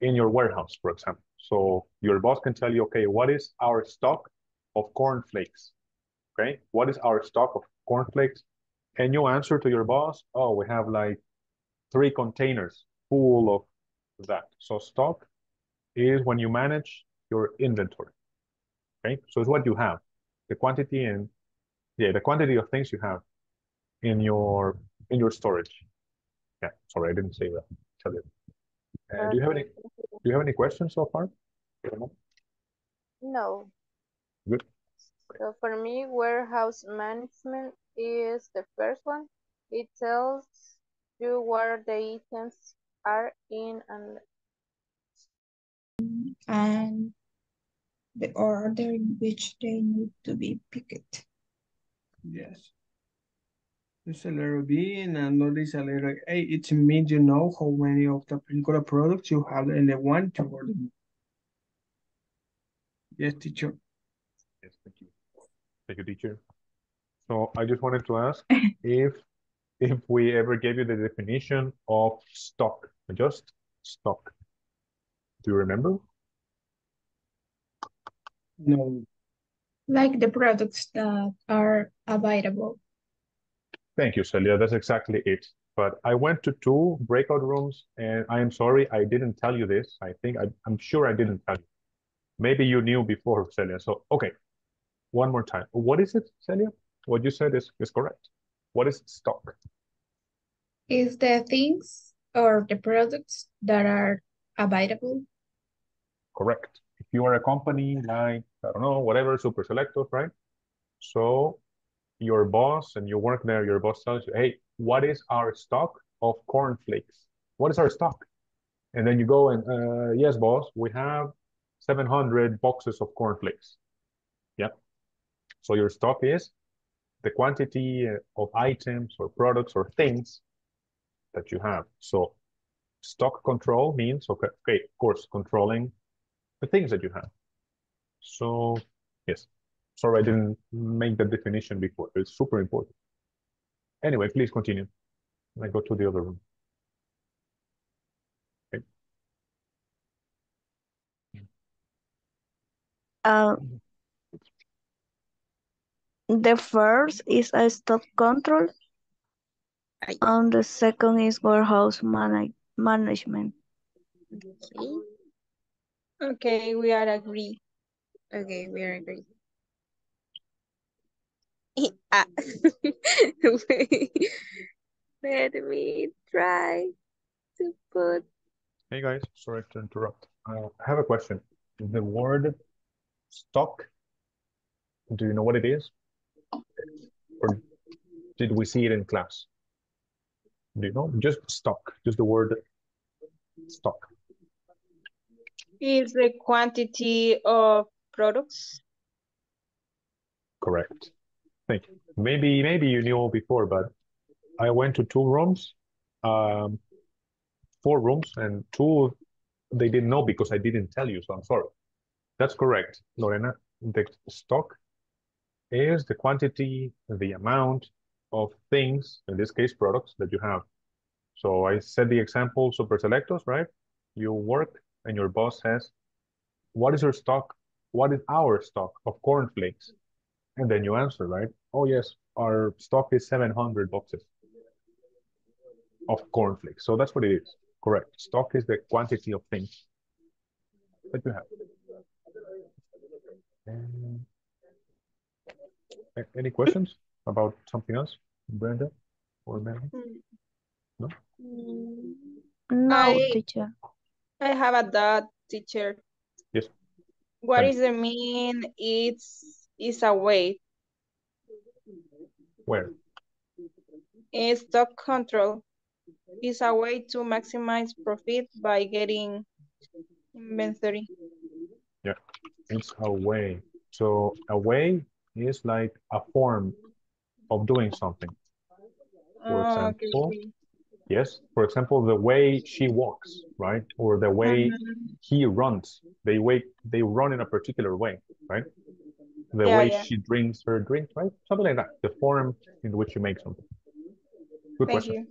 in your warehouse, for example. So your boss can tell you, okay, what is our stock of cornflakes? Okay, what is our stock of cornflakes? And you answer to your boss, oh, we have like three containers full of that. So stock is when you manage your inventory. Okay, so it's what you have, the quantity and yeah, the quantity of things you have in your in your storage. Yeah, sorry, I didn't say that. Tell you. Uh, do you have any do you have any questions so far? no. Good. So for me, warehouse management is the first one. It tells you where the items are in and and the order in which they need to be picked. Yes. There's a letter B and another is a letter A. It means you know how many of the particular products you have in the one to order. Yes, teacher. Yes, thank you. Thank you, teacher. So I just wanted to ask if if we ever gave you the definition of stock, just stock. Do you remember? No. Like the products that are available. Thank you, Celia. That's exactly it. But I went to two breakout rooms, and I am sorry I didn't tell you this. I think I, I'm sure I didn't tell you. Maybe you knew before, Celia. So, okay, one more time. What is it, Celia? What you said is, is correct. What is stock? Is the things or the products that are available. Correct. If you are a company like, I don't know, whatever, Super Selectos, right? So your boss and you work there, your boss tells you, hey, what is our stock of cornflakes? What is our stock? And then you go and, uh, yes, boss, we have 700 boxes of cornflakes. Yep. So your stock is the quantity of items or products or things that you have. So stock control means, okay, okay, of course, controlling the things that you have. So yes, sorry I didn't make that definition before. It's super important. Anyway, please continue. I go to the other room. Okay. Uh, the first is a stock control, and the second is warehouse manage management. Okay. Okay, we are agree. Okay, we are agree. Wait. Let me try to put Hey guys, sorry to interrupt. Uh, I have a question. The word stock, do you know what it is? Or did we see it in class? Do you know? Just stock, just the word stock. Is the quantity of products? Correct. Maybe maybe you knew before, but I went to two rooms, um, four rooms, and two they didn't know because I didn't tell you, so I'm sorry. That's correct, Lorena. The stock is the quantity, the amount of things, in this case, products that you have. So I said the example, super selectos, right? You work and your boss says, what is your stock? What is our stock of cornflakes? And then you answer, right? Oh, yes, our stock is 700 boxes of cornflakes. So that's what it is. Correct. Stock is the quantity of things that you have. And any questions about something else, Brenda or Mary? No? No, I- teacher. I have a doubt, teacher. Yes. What Tell me. is the mean it's is a way? Where? In stock control is a way to maximize profit by getting inventory. Yeah, it's a way. So a way is like a form of doing something. For Oh, example, okay. yes, for example, the way she walks, right? Or the way Mhm. he runs. They wait, they run in a particular way, right? The Yeah, way yeah. she drinks her drink, right? Something like that. The form in which you make something. Good Thank question. you.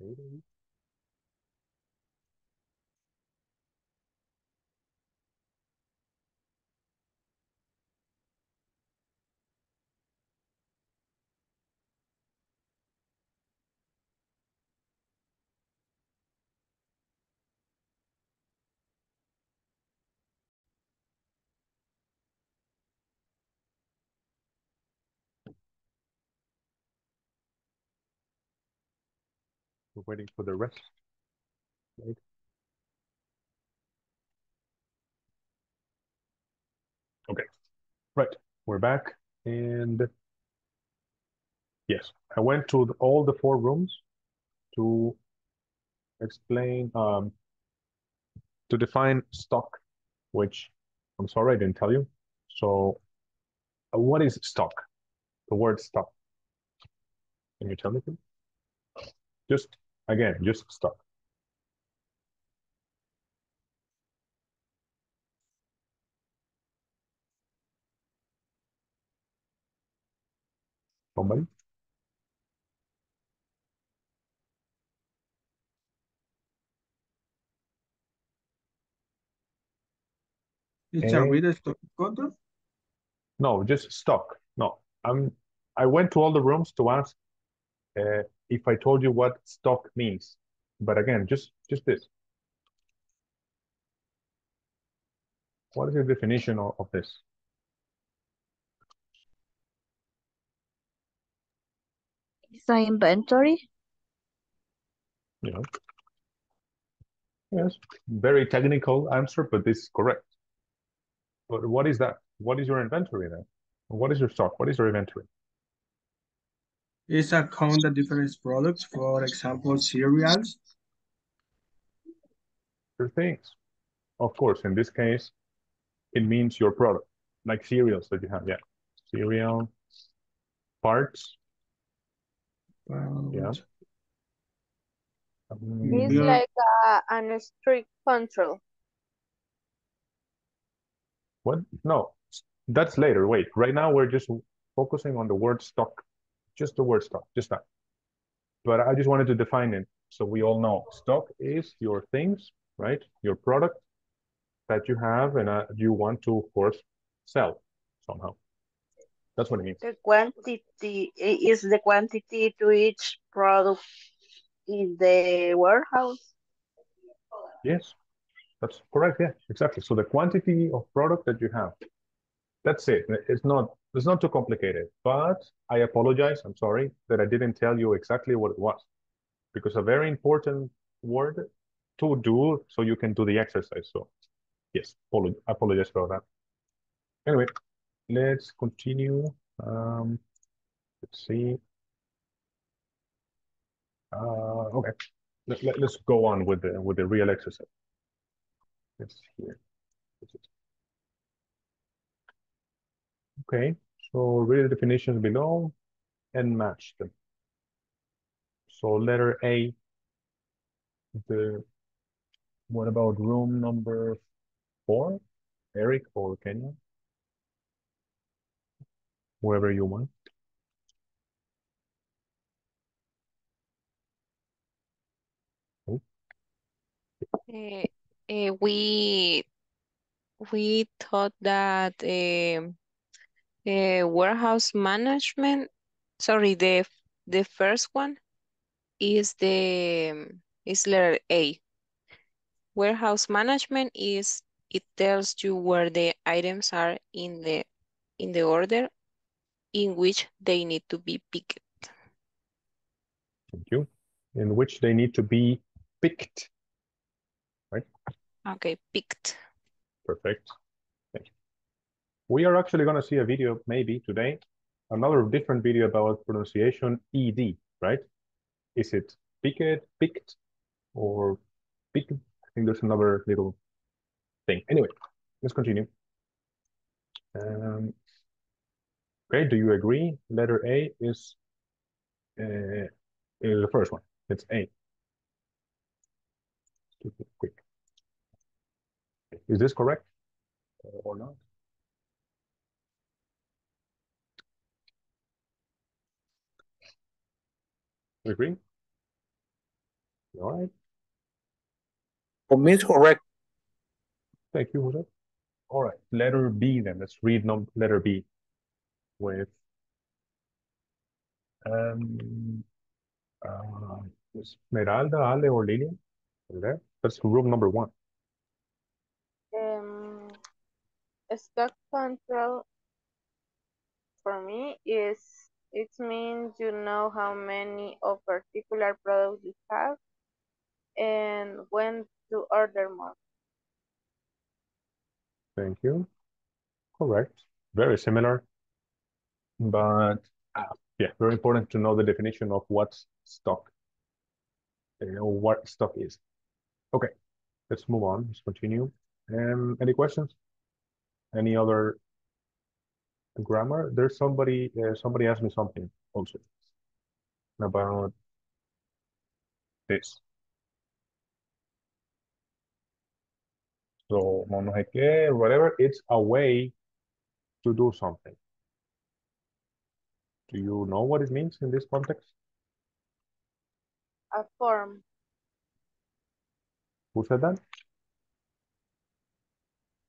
Maybe. We're waiting for the rest. Right. Okay, right, we're back and yes, I went to the- all the four rooms to explain, um, to define stock, which I'm sorry I didn't tell you. So uh, what is stock? The word stock. Can you tell me please? Just again, just stock. Somebody? It's a reader stock control. No, just stock. No, I'm. I went to all the rooms to ask uh, if I told you what stock means. But again, just just this. What is the definition of, of this? It's an inventory. You know. Yes, very technical answer, but this is correct. But what is that? What is your inventory then? What is your stock? What is your inventory? It's a count the different products, for example, cereals. Your things. Of course, in this case, it means your product, like cereals that you have. Yeah, cereal parts. Yeah. Um, It's Yeah. like a, an strict control. What? No, that's later. Wait, right now we're just focusing on the word stock, just the word stock, just that. But I just wanted to define it so we all know. Stock is your things, right? Your product that you have and uh, you want to, of course, sell somehow. That's what it means. The quantity is the quantity to each product in the warehouse. Yes, that's correct. Yeah, exactly. So the quantity of product that you have, that's it. It's not it's not too complicated. But I apologize. I'm sorry that I didn't tell you exactly what it was, because a very important word to do so you can do the exercise. So yes, apolo- apologize for that. Anyway, let's continue. Um, let's see. Uh, okay, let, let, us go on with the with the real exercise. Let's here. Okay, so read the definitions below and match them. So letter A, the what about room number four? Eric or Kenya? Whoever you want. Oh, Eh, eh, we we thought that um eh, warehouse management, sorry, the the first one is the is letter A. Warehouse management is it tells you where the items are in the in the order in which they need to be picked. Thank you. In which they need to be picked, right? Okay, picked. Perfect. We are actually going to see a video maybe today, another different video about pronunciation ED, right? Is it picked, picked, or picked? I think there's another little thing. Anyway, let's continue. Um, okay, do you agree? Letter A is, uh, the first one. It's A. Keep it quick. Is this correct or not? Agree? All right. For me, it's correct. Thank you, Jose. All right, letter B then. Let's read num letter B with um uh Esmeralda, Ale, or Lilian. Over there. That's room number one. Um, stock control for me is it means you know how many of particular products you have and when to order more. Thank you. Correct. Very similar, but uh, yeah, very important to know the definition of what stock. You know what stock is. Okay, let's move on. Let's continue. Um, any questions? Any other grammar? There's somebody. Uh, somebody asked me something also about this. So, whatever. It's a way to do something. Do you know what it means in this context? A form. Who said that?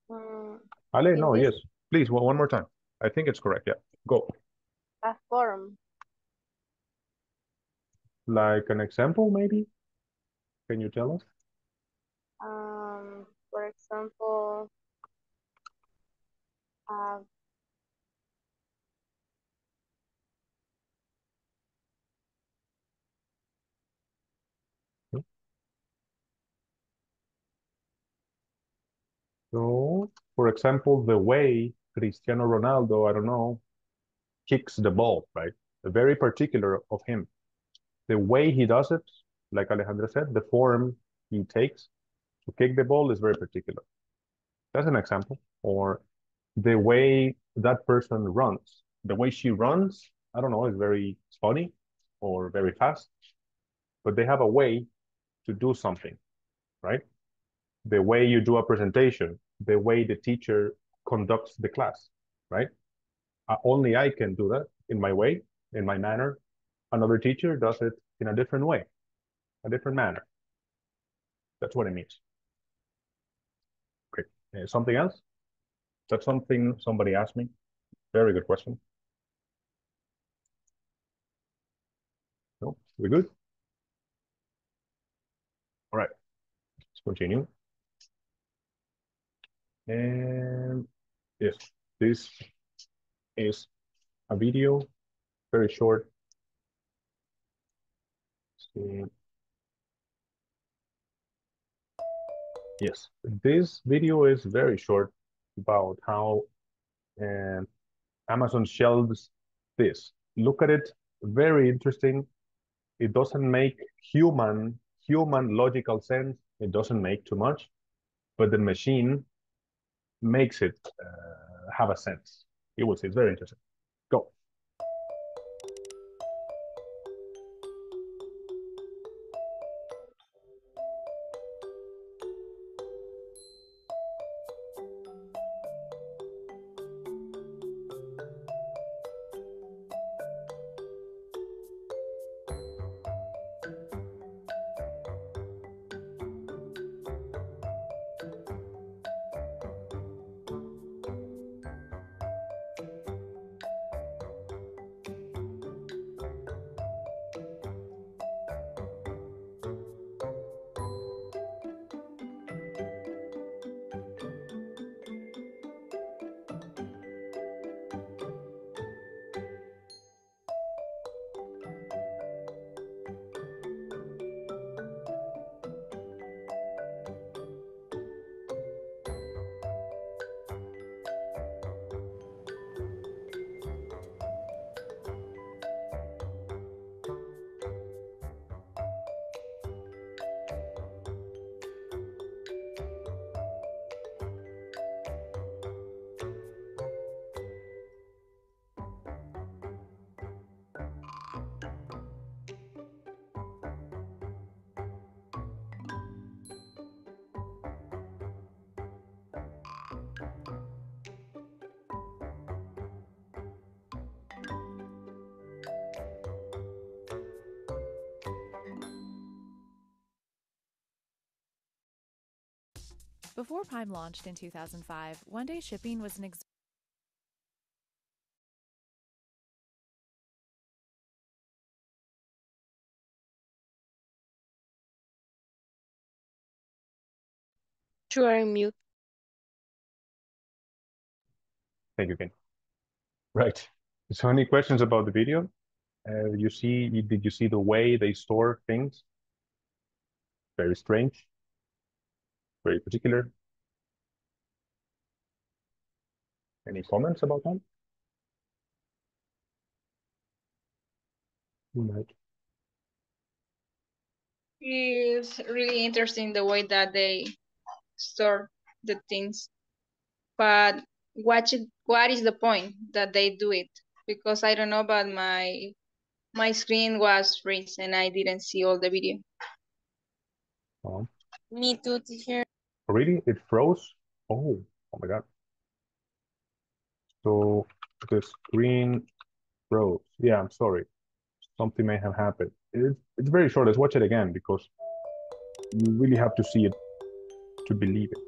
Mm, Ale, no, yes. Please, one more time. I think it's correct. Yeah, go. a form. Like an example, maybe? Can you tell us? Um, for example, uh, So, for example, the way Cristiano Ronaldo, I don't know, kicks the ball, right? Very particular of him. The way he does it, like Alejandro said, the form he takes to kick the ball is very particular. That's an example. Or the way that person runs, the way she runs, I don't know, is very funny or very fast, but they have a way to do something, right? The way you do a presentation, the way the teacher conducts the class, right? Uh, only I can do that in my way, in my manner. Another teacher does it in a different way, a different manner. That's what it means. Okay, uh, something else? That's something somebody asked me. Very good question. No, we're good? All right, let's continue. And yes, this is a video, very short. Yes, this video is very short about how um, Amazon shelves this. Look at it, very interesting. It doesn't make human human logical sense. It doesn't make too much, but the machine makes it uh, have a sense. Will see. It's very interesting. Launched in 2005, one day shipping was an ex- You are mute. Thank you, Ken. Right. So any questions about the video? Uh, you see, did you see the way they store things? Very strange, very particular. Any comments about that? Right. It's really interesting the way that they store the things. But what it, what is the point that they do it? Because I don't know, but my my screen was freeze and I didn't see all the video. Um, Me too, teacher. really? It froze? Oh, oh my God. So the screen froze. Yeah, I'm sorry. Something may have happened. It's, it's very short. Let's watch it again because you really have to see it to believe it.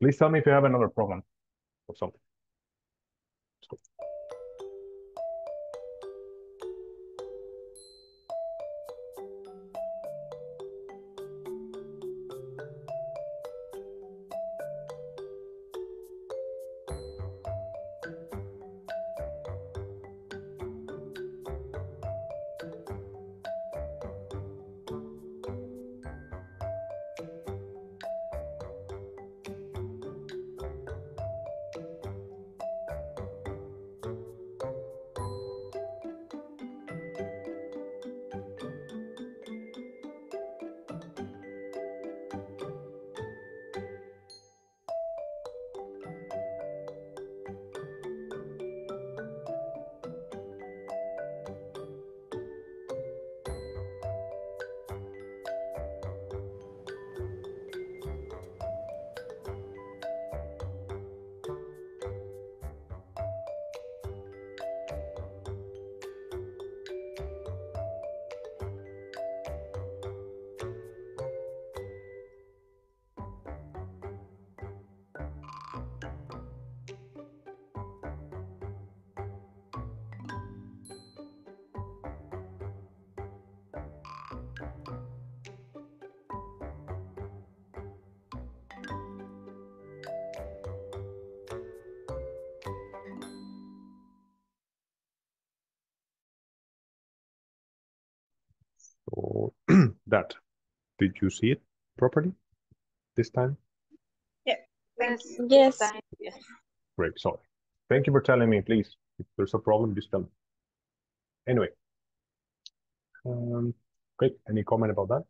Please tell me if you have another problem or something. You see it properly this time? Yeah. Thank Yes. you. Yes. Yes. Great, sorry. Thank you for telling me, please. If there's a problem, just tell me. Anyway. Um, great. Any comment about that?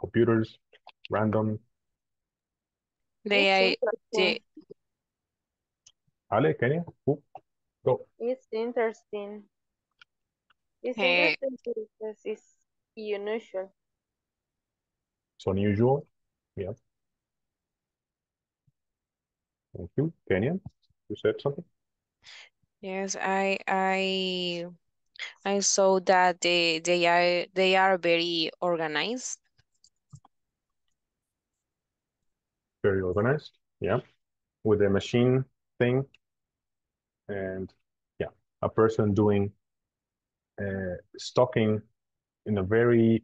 Computers, random. They are, It's they, interesting. Ale, Kenya, who? Go. It's interesting. It's Hey. interesting because it's unusual. Unusual. Yeah. Thank you. Kenya, you said something? yes, I, I, I saw that they, they are, they are very organized. Very organized. Yeah. With a machine thing. And yeah, a person doing uh, stocking in a very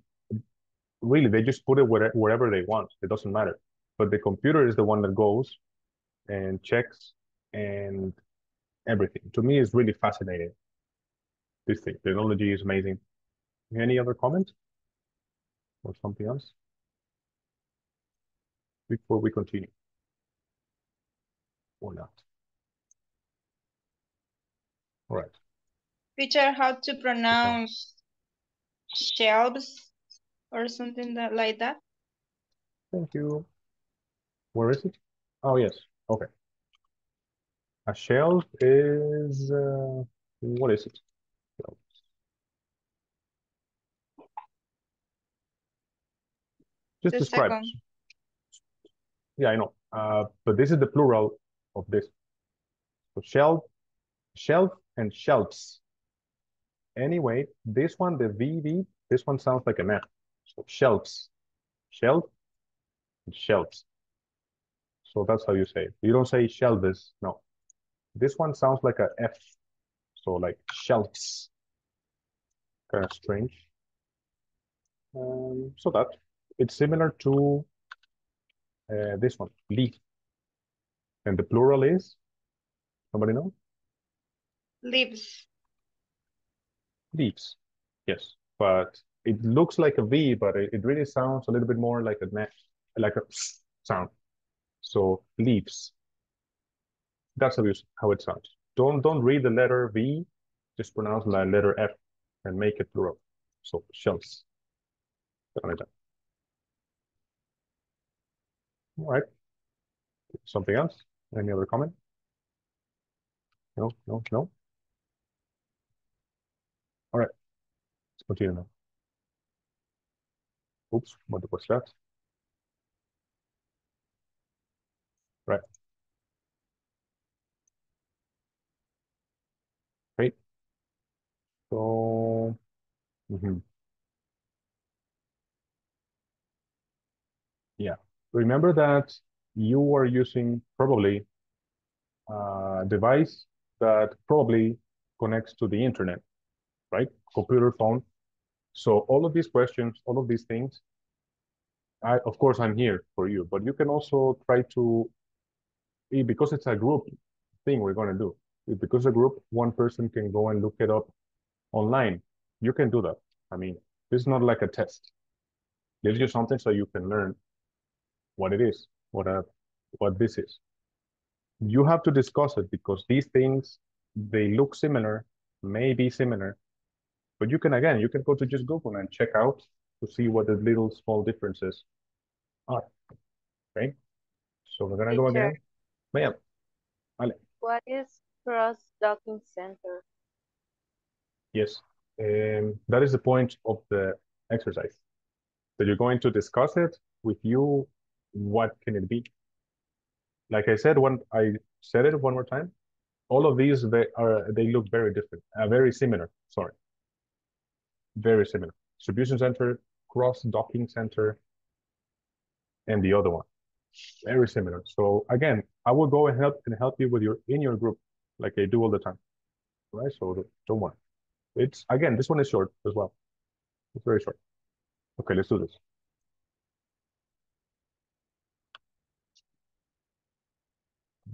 really they just put it where, wherever they want. It doesn't matter. But the computer is the one that goes and checks and everything. To me, it's really fascinating. This thing, technology is amazing. Any other comments or something else before we continue? Or not? All right. Teacher, how to pronounce shelves or something that like that? Thank you. Where is it? Oh, yes. Okay. A shelf is, uh, what is it? Just The describe. second. Yeah, I know. Uh, but this is the plural of this. So shelf, shelf and shelves. Anyway, this one, the VV, this one sounds like an F. So shelves, shelf, Shelves. So that's how you say it. You don't say shelves. No. This one sounds like a F. So like shelves. Kind of strange. Um, so that it's similar to uh, this one, leaf. And the plural is, somebody know? Leaves. Leaves. Yes, but it looks like a V, but it, it really sounds a little bit more like a like a sound. So leaves. That's how, it sounds. Don't don't read the letter V, just pronounce the letter F and make it plural. So that. All right. Something else? Any other comment? No, no, no. All right. Let's continue now. Oops, what was that? Right. Great. So, mhm. Yeah. Remember that you are using probably a device that probably connects to the internet, right? Computer, phone. So all of these questions, all of these things, I, of course, I'm here for you, but you can also try to, eh, because it's a group thing we're going to do, because a group, one person can go and look it up online. You can do that. I mean, this is not like a test. Gives you something so you can learn what it is, what a, what this is. You have to discuss it because these things, they look similar, may be similar, but you can, again, you can go to just Google and check out to see what the little small differences are, okay? So we're gonna go again. Ma'am, Ale, What is cross-docking center? yes. Um, that is the point of the exercise. So you're going to discuss it with you, what can it be? Like I said, when I said it one more time, all of these, they are, they look very different, uh, very similar, sorry. Very similar. Distribution center, cross-docking center, and the other one. Very similar. So again, I will go and help and help you with your in your group, like I do all the time. Right? So don't worry. It's again, this one is short as well. It's very short. Okay, let's do this.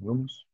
Rooms.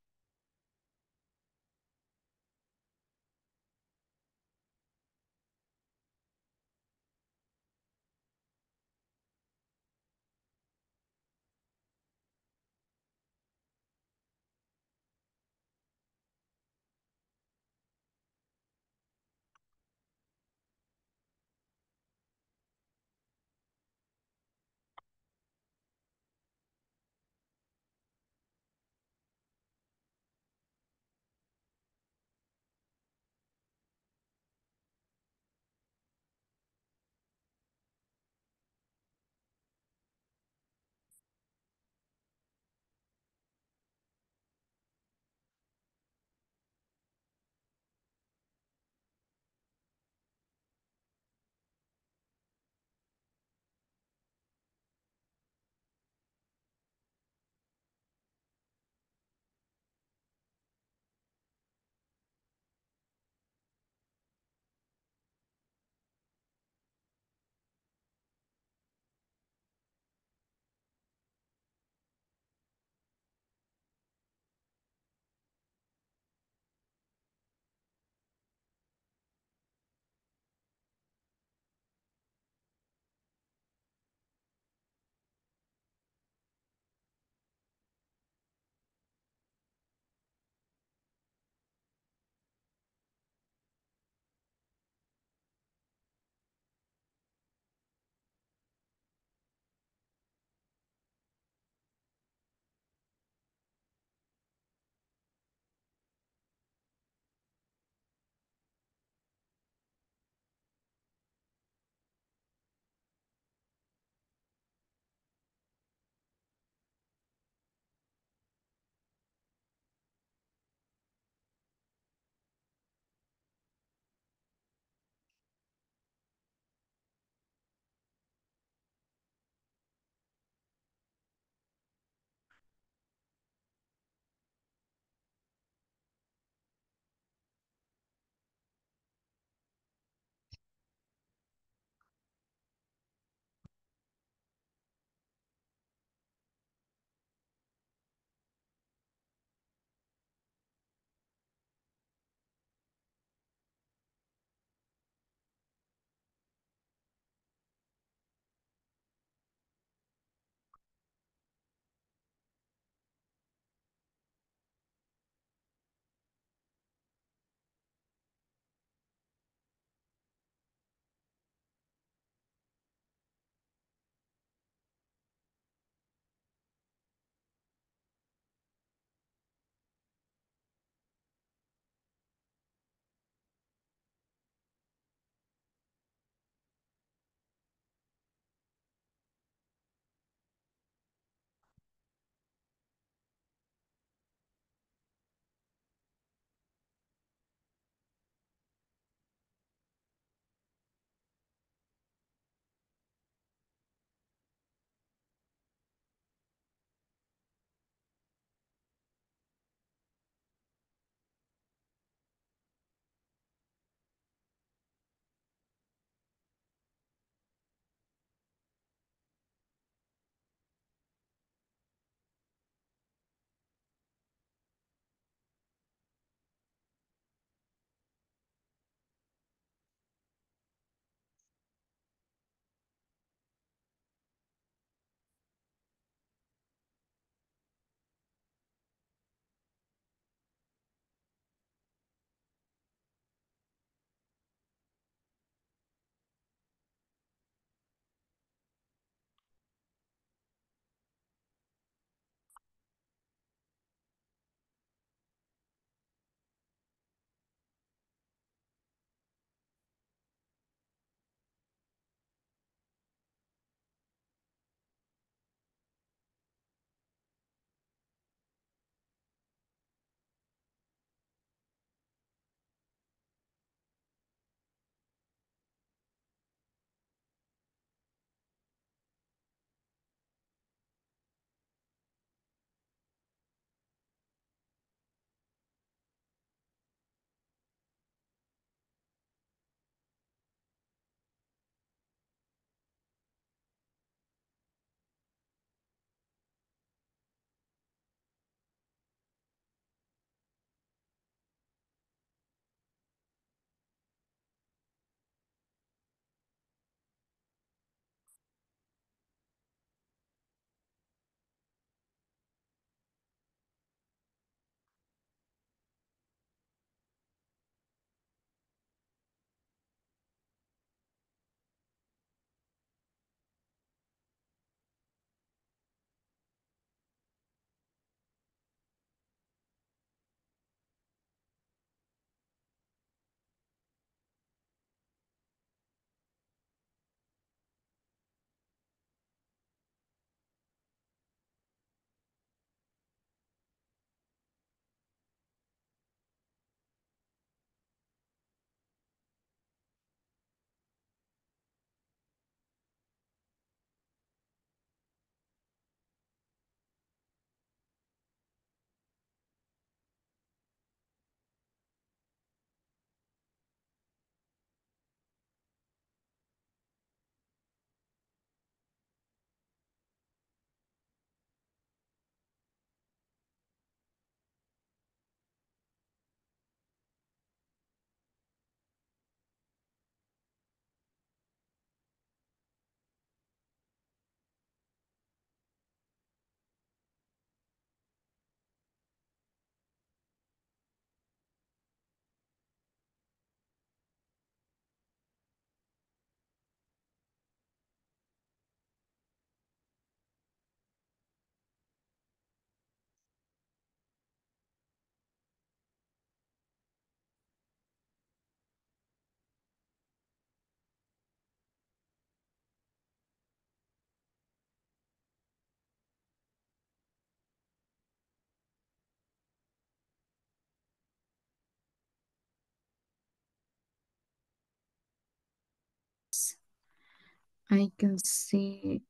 I can see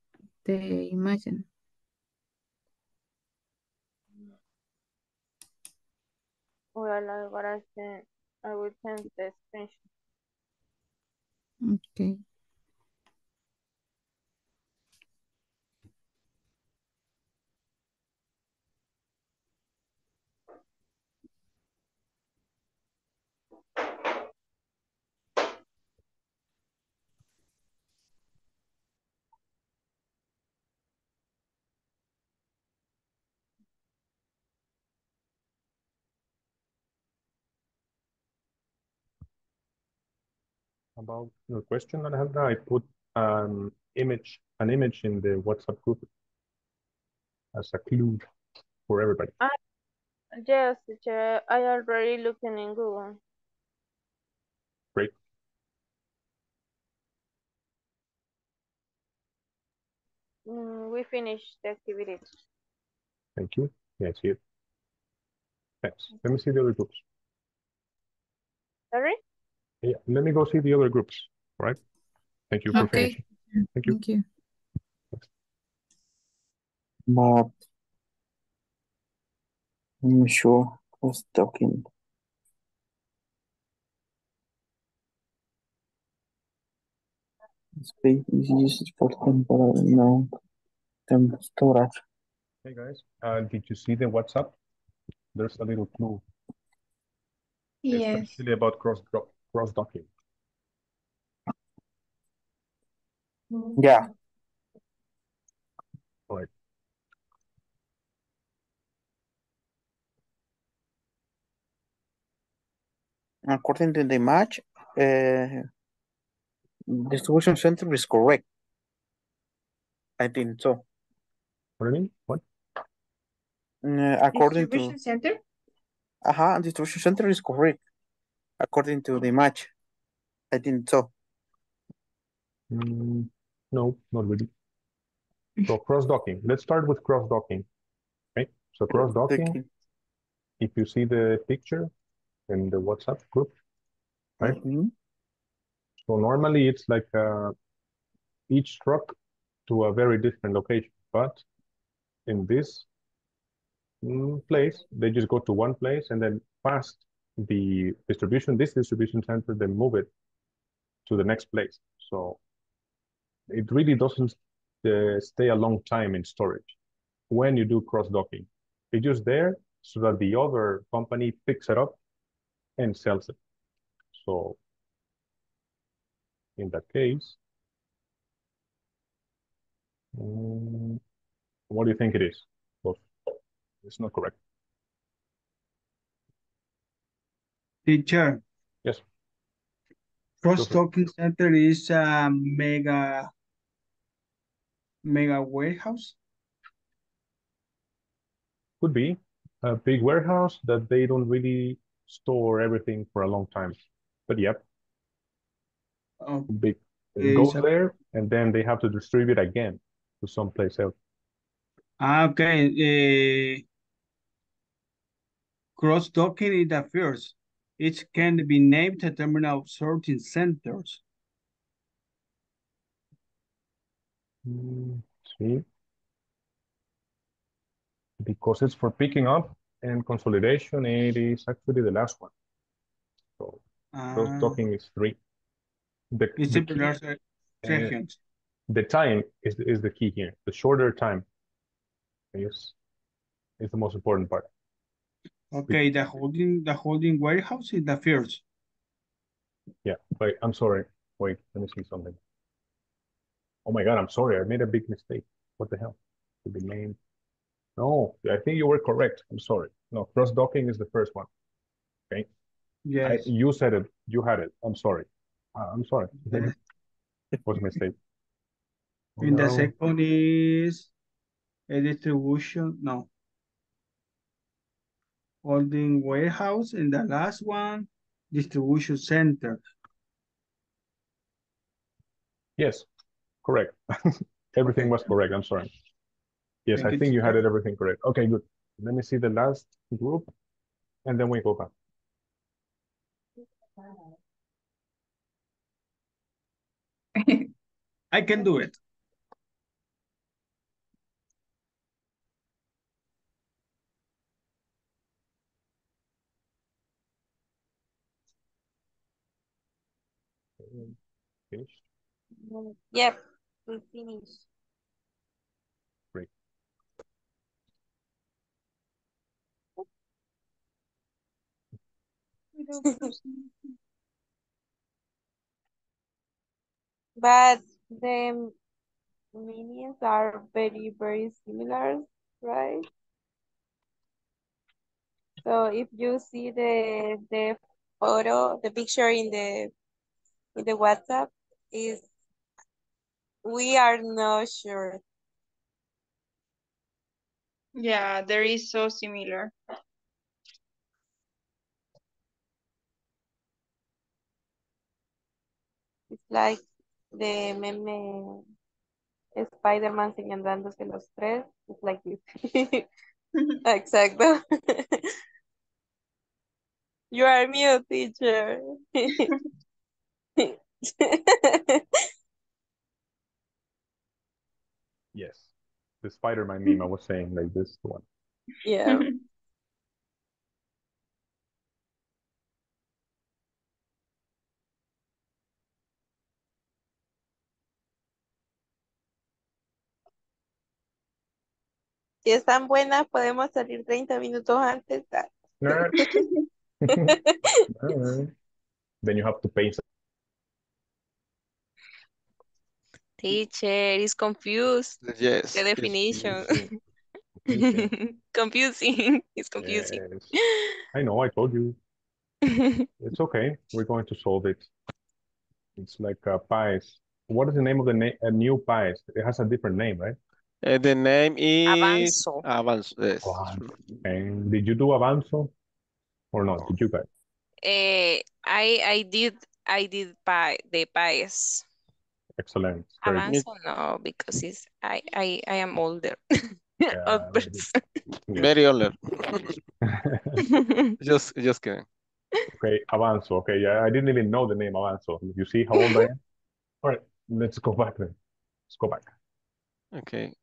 the image. Well, ahora sí, I will send the screenshot. Okay. About your question, Alejandra, I put an image, an image in the WhatsApp group as a clue for everybody. Ah, yes, teacher, I already looking in Google. Great. Mm, we finished the activity. Thank you. Yeah, I see it. Thanks. Let me see the other groups. Sorry? Yeah, let me go see the other groups. All right. Thank you for Okay. finishing. Thank you. Thank you. But I'm sure who's talking. Space is used for temporal noun. Temp storage. Hey guys, uh, did you see the WhatsApp? There's a little clue. It's Yes. actually about cross doc cross docking. Yeah. All right. According to the match, uh, distribution center is correct. I think so. What do you mean? What? Uh, according to Distribution center? uh-huh, distribution center is correct. According to the match, I think so. Mm, no, not really. So cross docking. Let's start with cross docking. Okay. So cross docking. Docking. If you see the picture in the WhatsApp group, right? Mhm. So normally it's like uh, each truck to a very different location, but in this mm, place, they just go to one place and then past the distribution, this distribution center, then move it to the next place. So it really doesn't uh, stay a long time in storage when you do cross docking. It's just there so that the other company picks it up and sells it. So in that case, mm, what do you think it is? Well, it's not correct. Teacher, Yes. Cross for it. Docking Center is a mega, mega warehouse. Could be a big warehouse that they don't really store everything for a long time. But yep, Oh, big goes a- there and then they have to distribute again to someplace else. Ah, okay. Uh, cross docking is the first. It can be named a terminal of sorting centers. Mm, see, because it's for picking up and consolidation, it is actually the last one. So Ah, docking is three. The, it's the key, uh, the time is is the key here. The shorter time is is the most important part. Okay, the holding, the holding warehouse is the first. Yeah, wait, I'm sorry. Wait, let me see something. Oh my God, I'm sorry. I made a big mistake. What the hell? To be named. No, I think you were correct. I'm sorry. No, cross docking is the first one. Okay. I, Yes. you said it. You had it. I'm sorry. Uh, I'm sorry. It was a mistake. And the No. second is a distribution, no. Holding warehouse, and the last one, distribution center. Yes, correct. Everything was correct. I'm sorry. Yes, Thank I think you had it everything correct. Okay, good. Let me see the last group and then we go back. I can do it. Finished? Yep, we finished. Great. But the meanings are very, very similar, right? So if you see the the photo, the picture in the in the WhatsApp is we are not sure. Yeah, there is so similar. It's like the meme Spider-Man señalándose los tres. It's like this. Exacto. You are mute, teacher. Yes. The Spider-Man meme I was saying like this one. Yeah. Si están buenas, podemos salir 30 minutos antes. Nah. Alright. Then you have to pay. Teacher is confused. Yes. The definition. confusing. confusing. It's confusing. Yes. I know, I told you. It's okay. We're going to solve it. It's like a PAES. What is the name of the na- a new PAES? It has a different name, right? Uh, the name is Avanzo. Avanzo. Yes. Wow. And did you do Avanzo or not? Did you guys? Eh, I I did I did pie the PAES. Excellent. Very good. Avanzo no because it's I I I am older. Yeah, Old very good. person. Yes. Very older. Just, just kidding. Okay, Avanzo. Okay, yeah, I didn't even know the name Avanzo. You see how old I am? All right, let's go back then. Let's go back. Okay.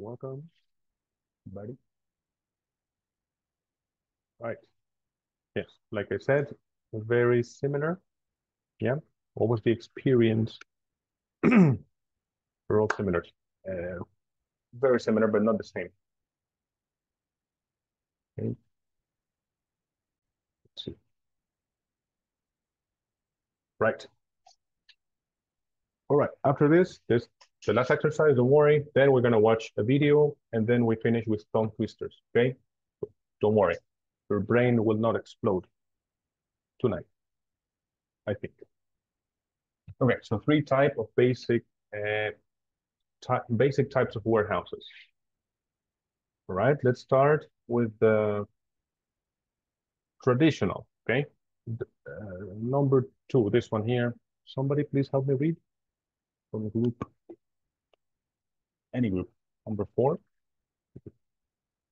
Welcome, buddy. Right. Yes, like I said, very similar. Yeah. What was the experience? We're all similar. Uh, very similar, but not the same. Okay. Let's see. Right. All right. After this, this the last exercise. Don't worry. Then we're gonna watch a video, and then we finish with tongue twisters. Okay. Don't worry. Your brain will not explode tonight. I think. Okay. So three type of basic uh, ty basic types of warehouses. All right. Let's start with the traditional. Okay. Uh, number two. This one here. Somebody please help me read from the group. Any group. Number four.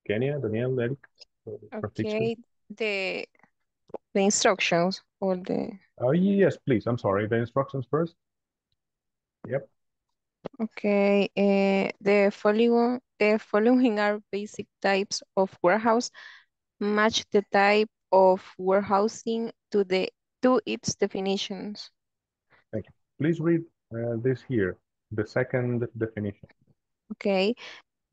Kenya, Daniel, Eric. Okay, the the instructions or the Oh, yes, please. I'm sorry. The instructions first. Yep. okay, uh, the following the following are basic types of warehouse. Match the type of warehousing to the to its definitions. Thank you. Please read uh, this here, the second definition. Okay,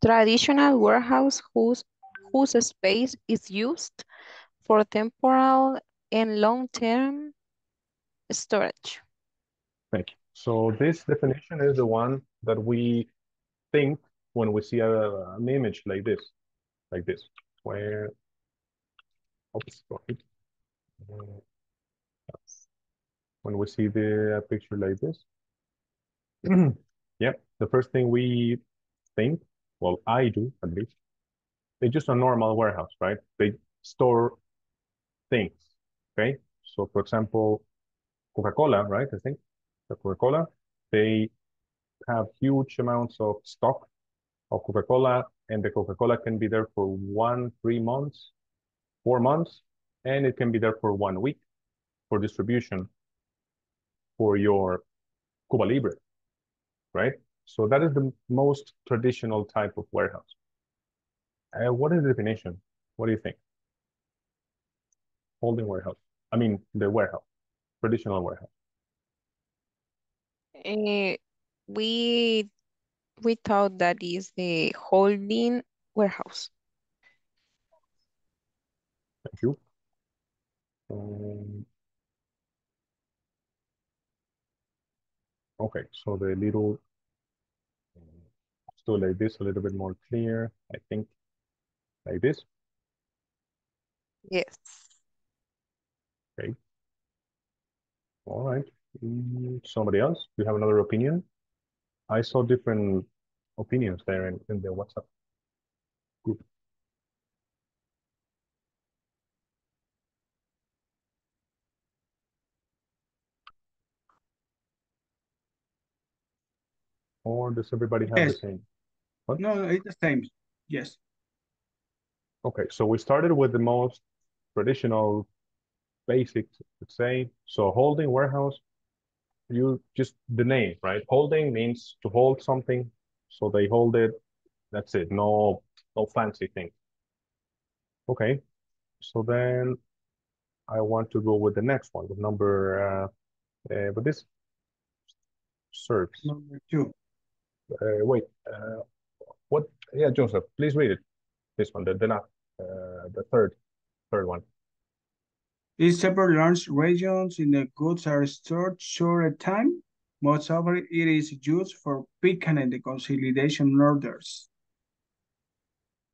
traditional warehouse whose whose space is used for temporal and long-term storage. Thank you. So this definition is the one that we think when we see a, an image like this, like this, where, oops, sorry. When we see the picture like this. Yep, the first thing we think, well, I do at least, it's just a normal warehouse, right? They store things, okay? So for example, Coca-Cola, right? I think the Coca-Cola, they have huge amounts of stock of Coca-Cola, and the Coca-Cola can be there for one, three months, four months, and it can be there for one week for distribution for your Cuba Libre, right? So that is the most traditional type of warehouse. Uh, what is the definition? What do you think? Holding warehouse. I mean, the warehouse, traditional warehouse. Eh, we we thought that is the holding warehouse. Thank you. Um, okay, so the little, do like this, a little bit more clear, I think, like this. Yes. Okay. All right. Mm, Somebody else? Do you have another opinion? I saw different opinions there in, in the WhatsApp group. Or does everybody have the same? No, no, it's the same. Yes. Okay, so we started with the most traditional basic, let's say. So holding warehouse, you just the name, right? Holding means to hold something. So they hold it. That's it. No, no fancy thing. Okay. So then I want to go with the next one, with number uh, uh but this serves. Number two. Uh, wait, uh, what? Yeah, Joseph, please read it. This one, the the last, uh, the third, third one. In several large regions in the goods are stored short a time. Most often it is used for picking and consolidation orders.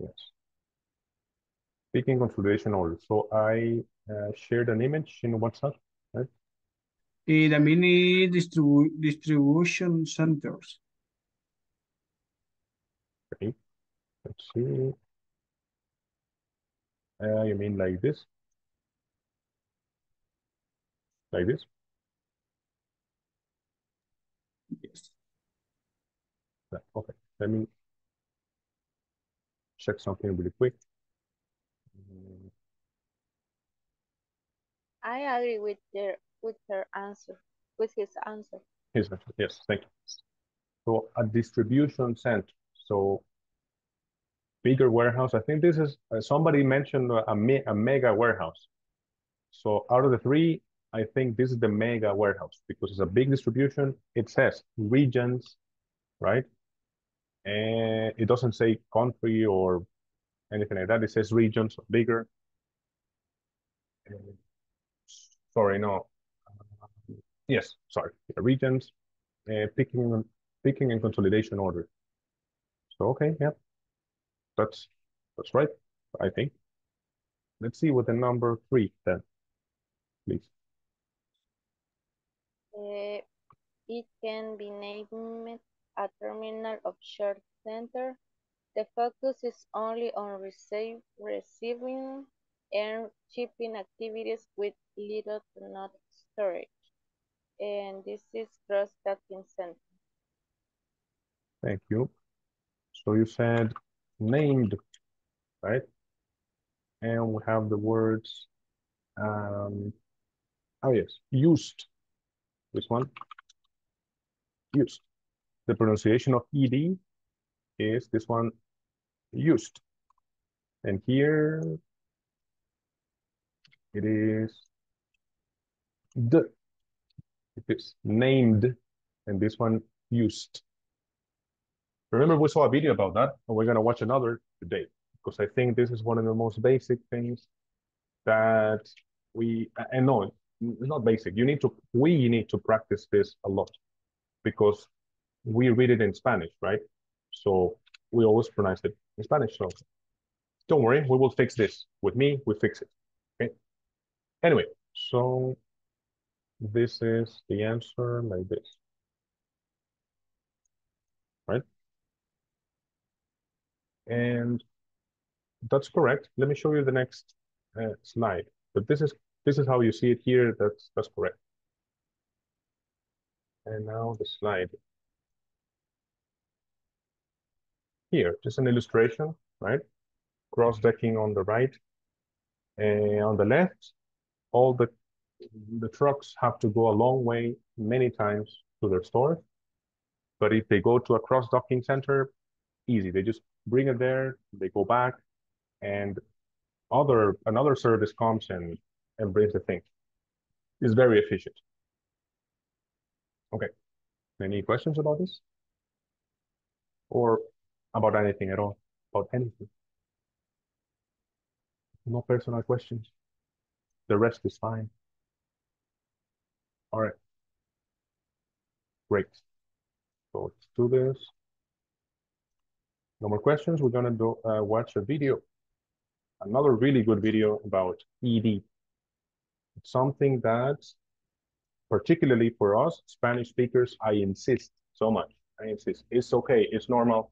Yes. Speaking consolidation order. So I uh, shared an image in WhatsApp, right? In the mini distribu distribution centers. Okay. Let's see. Uh, you mean like this? Like this? Yes. Yeah, okay. Let me check something really quick. I agree with their with her answer, with his answer. Yes, yes, thank you. So a distribution center. So bigger warehouse. I think this is uh, somebody mentioned a, me a mega warehouse. So out of the three, I think this is the mega warehouse because it's a big distribution. It says regions, right? And it doesn't say country or anything like that. It says regions, bigger. Sorry, no. Yes, sorry, regions, uh, picking, picking and consolidation order. So okay, yeah, that's that's right, I think. Let's see with the number three then, please. Uh, it can be named a terminal of short center. The focus is only on receive, receiving and shipping activities with little to not storage. And this is cross-docking center. Thank you. So you said named, right? And we have the words, um, oh yes, used. This one, used. The pronunciation of ed is this one, used. And here it is the. It is named, and this one used. Remember, we saw a video about that, and we're going to watch another today, because I think this is one of the most basic things that we, and no, it's not basic. You need to, we need to practice this a lot, because we read it in Spanish, right? So we always pronounce it in Spanish. So don't worry, we will fix this. With me, we fix it, okay? Anyway, so this is the answer like this, right? And that's correct. Let me show you the next uh, slide. But this is this is how you see it here. That's that's correct. And now the slide. Here, just an illustration, right? Cross-docking on the right. And on the left, all the the trucks have to go a long way many times to their store. But if they go to a cross-docking center, easy. They just bring it there, they go back, and other another service comes and, and brings the thing. It's very efficient. Okay. Any questions about this? Or about anything at all? About anything? No personal questions. The rest is fine. All right. Great. So let's do this. No more questions. We're gonna do uh, watch a video, another really good video about ED. It's something that, particularly for us Spanish speakers, I insist so much. I insist. It's okay. It's normal.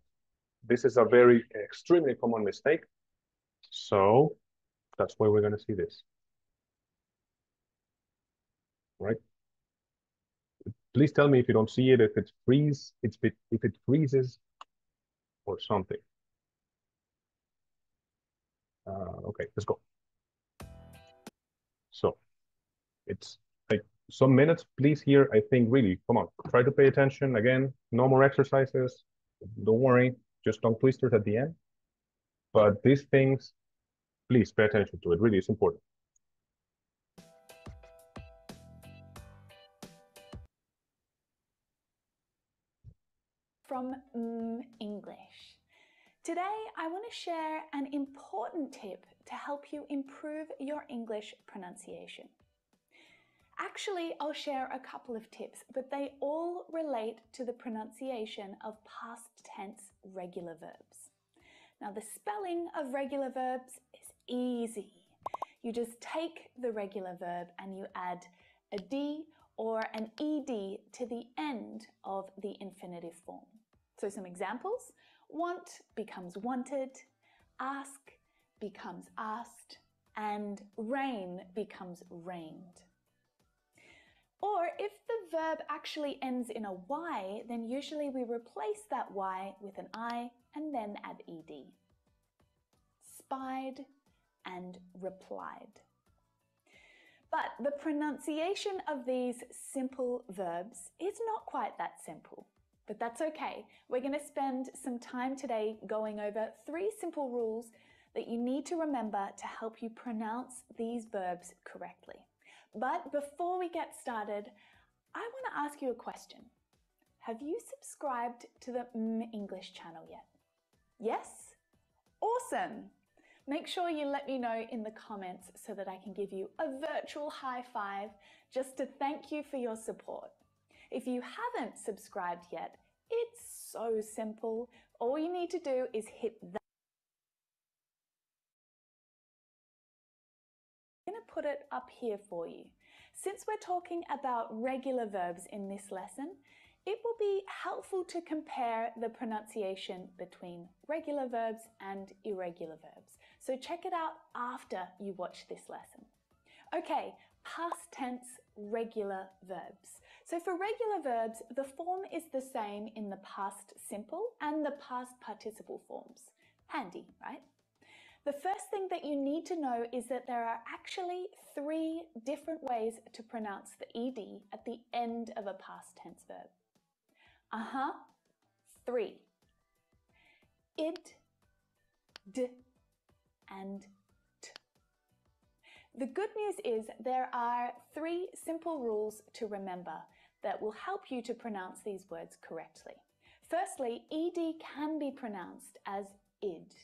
This is a very extremely common mistake. So that's why we're gonna see this. Right? Please tell me if you don't see it, if it freeze, it's if it freezes or something. Uh, okay, let's go. So it's like some minutes, please here. I think really, come on, try to pay attention again. No more exercises. Don't worry, just tongue twisters at the end. But these things, please pay attention to it. Really, it's important. From mm, English. Today, I want to share an important tip to help you improve your English pronunciation. Actually, I'll share a couple of tips, but they all relate to the pronunciation of past tense regular verbs. Now, the spelling of regular verbs is easy. You just take the regular verb and you add a D or an ED to the end of the infinitive form. So some examples. Want becomes wanted, ask becomes asked, and rain becomes rained. Or if the verb actually ends in a Y, then usually we replace that Y with an I and then add ed. Spied and replied. But the pronunciation of these simple verbs is not quite that simple but that's okay. We're going to spend some time today going over three simple rules that you need to remember to help you pronounce these verbs correctly. But before we get started, I want to ask you a question. Have you subscribed to the mm English channel yet? Yes? Awesome! Make sure you let me know in the comments so that I can give you a virtual high five just to thank you for your support. If you haven't subscribed yet, it's so simple. All you need to do is hit that. I'm going to put it up here for you. Since we're talking about regular verbs in this lesson, it will be helpful to compare the pronunciation between regular verbs and irregular verbs. So check it out after you watch this lesson. Okay, past tense regular verbs. So for regular verbs, the form is the same in the past simple and the past participle forms. Handy, right? The first thing that you need to know is that there are actually three different ways to pronounce the ed at the end of a past tense verb. Uh-huh, three. Id, d, and t. The good news is there are three simple rules to remember that will help you to pronounce these words correctly. Firstly, ed can be pronounced as id.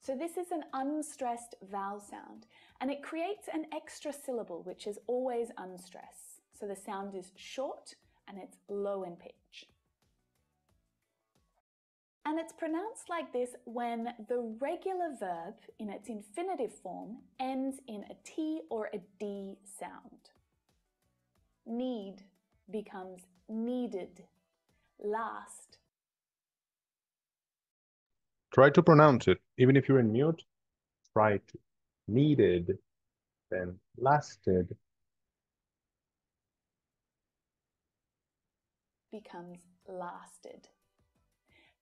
So this is an unstressed vowel sound and it creates an extra syllable which is always unstressed. So the sound is short and it's low in pitch. And it's pronounced like this when the regular verb in its infinitive form ends in a T or a D sound. Need becomes needed. Last. Try to pronounce it. Even if you're in mute, try to. Needed, then lasted. becomes lasted.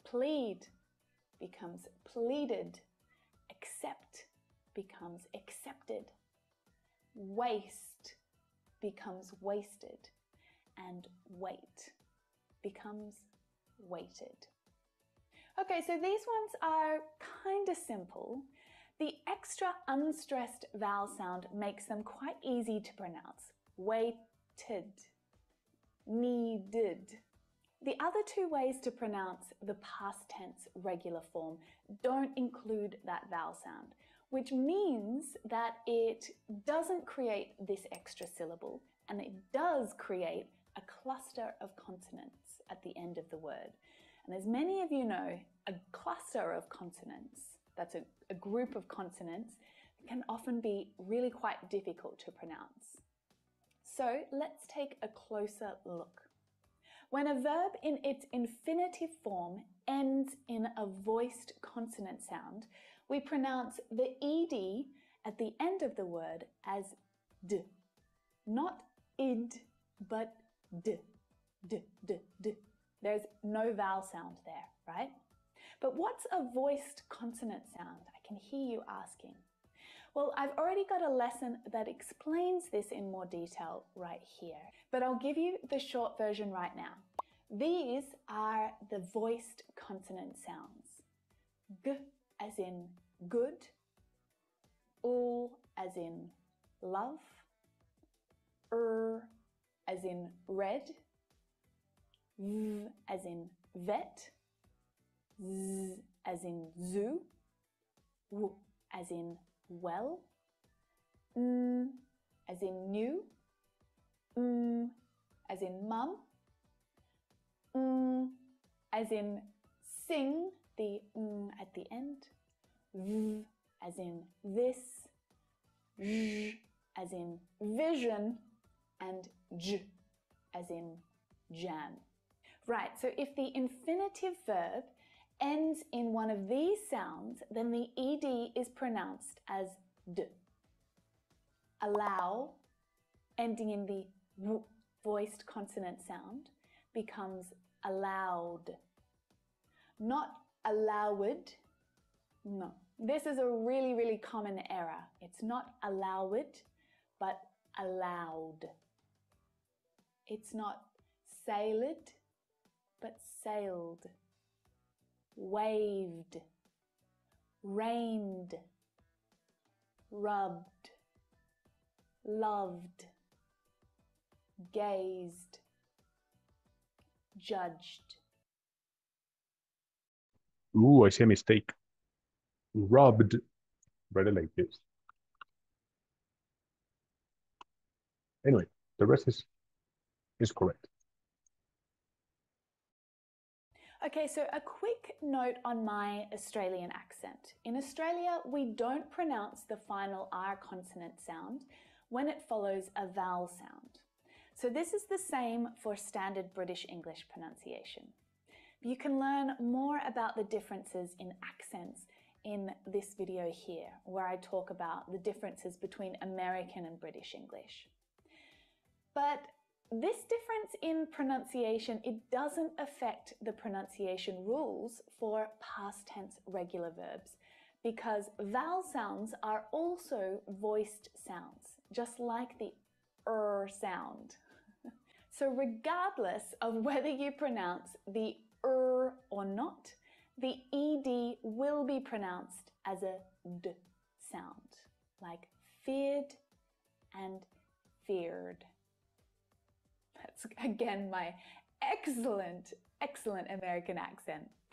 Plead becomes pleaded. Accept becomes accepted. Waste becomes wasted. And wait becomes waited. Okay, so these ones are kind of simple. The extra unstressed vowel sound makes them quite easy to pronounce. Waited, needed. The other two ways to pronounce the past tense regular form don't include that vowel sound, which means that it doesn't create this extra syllable and it does create cluster of consonants at the end of the word. And as many of you know, a cluster of consonants, that's a, a group of consonants, can often be really quite difficult to pronounce. So let's take a closer look. When a verb in its infinitive form ends in a voiced consonant sound, we pronounce the ed at the end of the word as d. Not id, but d, d, d, d. There's no vowel sound there, right? But what's a voiced consonant sound? I can hear you asking. Well, I've already got a lesson that explains this in more detail right here, but I'll give you the short version right now. These are the voiced consonant sounds. G as in good, U as in love, R as in red, V as in vet, Z as in zoo, W as in well, N as in new, M as in mum, N as in sing, the N at the end, V as in this, V as in vision, and J as in jam. Right, so if the infinitive verb ends in one of these sounds, then the ed is pronounced as d. Allow, ending in the w voiced consonant sound, becomes allowed. Not allowed. No, this is a really, really common error. It's not allowed, but allowed. It's not sailed, but sailed, waved, rained, rubbed, loved, gazed, judged. Ooh, I see a mistake. Rubbed. It like this. Anyway, the rest is is correct. Okay, so a quick note on my Australian accent. In Australia, we don't pronounce the final R consonant sound when it follows a vowel sound. So this is the same for standard British English pronunciation. You can learn more about the differences in accents in this video here, where I talk about the differences between American and British English. But this difference in pronunciation, it doesn't affect the pronunciation rules for past tense regular verbs because vowel sounds are also voiced sounds, just like the er sound. so regardless of whether you pronounce the er or not, the ed will be pronounced as a d sound, like feared and feared. That's again my excellent, excellent American accent.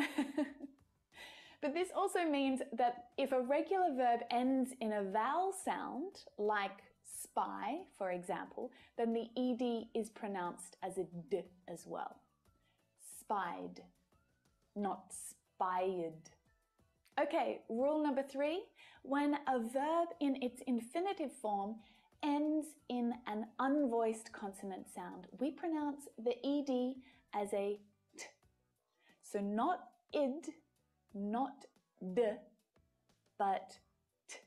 but this also means that if a regular verb ends in a vowel sound, like spy, for example, then the ed is pronounced as a d as well. Spied, not spied. Okay, rule number three. When a verb in its infinitive form ends in an unvoiced consonant sound, we pronounce the ed as a t. So not id, not d, but t,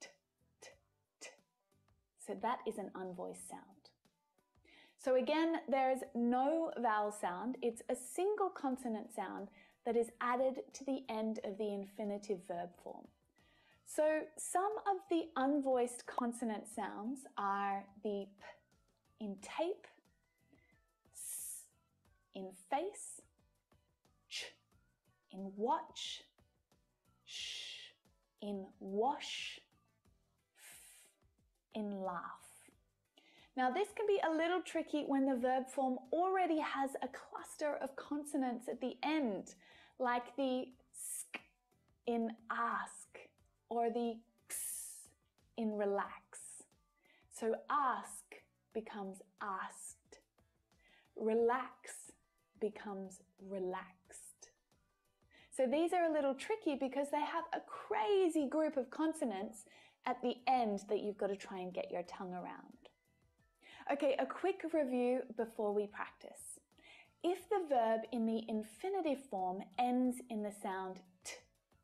t, t, t. So that is an unvoiced sound. So again, there's no vowel sound. It's a single consonant sound that is added to the end of the infinitive verb form. So some of the unvoiced consonant sounds are the p in tape, s in face, ch in watch, sh in wash, f in laugh. Now this can be a little tricky when the verb form already has a cluster of consonants at the end, like the sk in ask or the x in relax. So ask becomes asked. Relax becomes relaxed. So these are a little tricky because they have a crazy group of consonants at the end that you've got to try and get your tongue around. Okay, a quick review before we practice. If the verb in the infinitive form ends in the sound t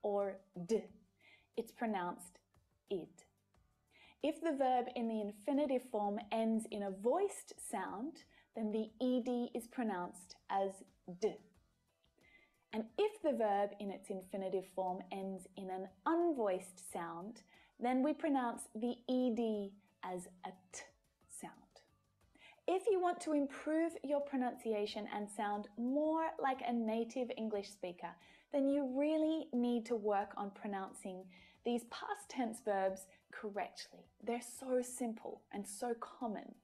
or d, it's pronounced id. If the verb in the infinitive form ends in a voiced sound, then the ed is pronounced as d. And if the verb in its infinitive form ends in an unvoiced sound, then we pronounce the ed as a t sound. If you want to improve your pronunciation and sound more like a native English speaker, then you really need to work on pronouncing these past tense verbs correctly. They're so simple and so common.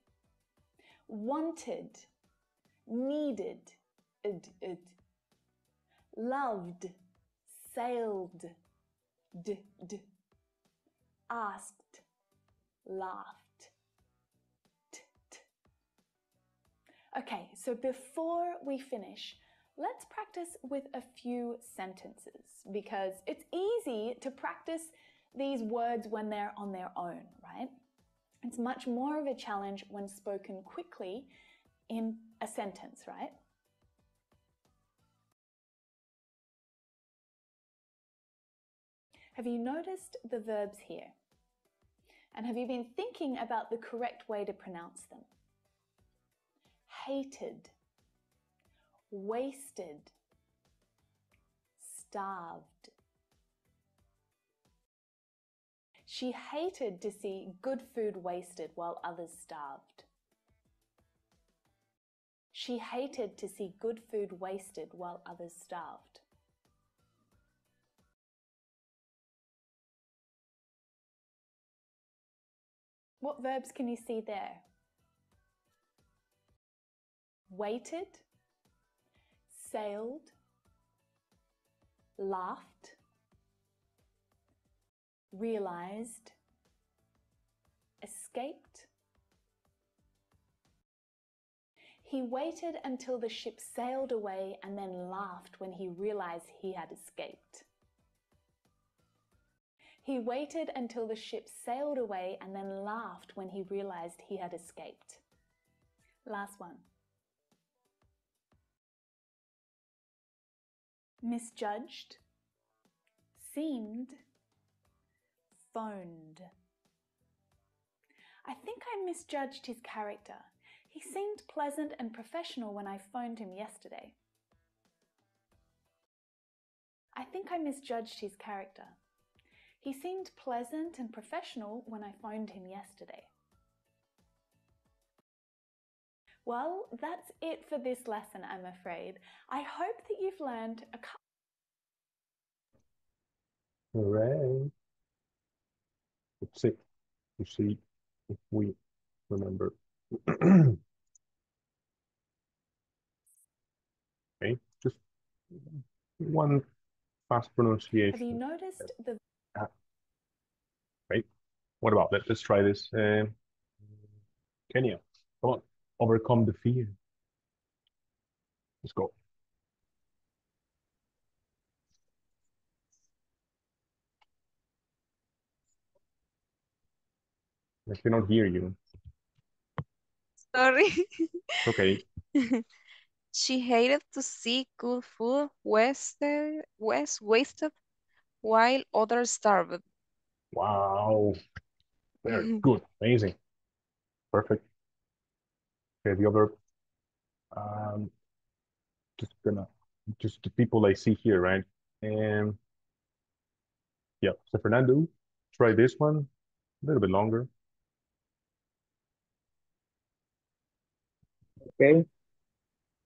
Wanted, needed, id, id. Loved, sailed, d, d. Asked, laughed Okay, so before we finish, let's practice with a few sentences because it's easy to practice these words when they're on their own, right? It's much more of a challenge when spoken quickly in a sentence, right? Have you noticed the verbs here? And have you been thinking about the correct way to pronounce them? hated, wasted, starved. She hated to see good food wasted while others starved. She hated to see good food wasted while others starved. What verbs can you see there? Waited, sailed, laughed, realized, escaped. He waited until the ship sailed away and then laughed when he realized he had escaped. He waited until the ship sailed away and then laughed when he realized he had escaped. Last one. Misjudged, seemed, phoned. I think I misjudged his character. He seemed pleasant and professional when I phoned him yesterday. I think I misjudged his character. He seemed pleasant and professional when I phoned him yesterday. Well, that's it for this lesson, I'm afraid. I hope that you've learned a couple. Hooray. Let's see. You see if we remember. okay, just one fast pronunciation. Have you noticed the Ah, Right. What about let, let's try this. Uh, Kenya, come on, overcome the fear. Let's go. I cannot hear you. Sorry. It's okay. She hated to see good food wasted, was wasted while others starved. Wow. Very good. Amazing. Perfect. Okay, the other um just gonna just the people I see here, right? And yeah, so Fernando, try this one a little bit longer. Okay.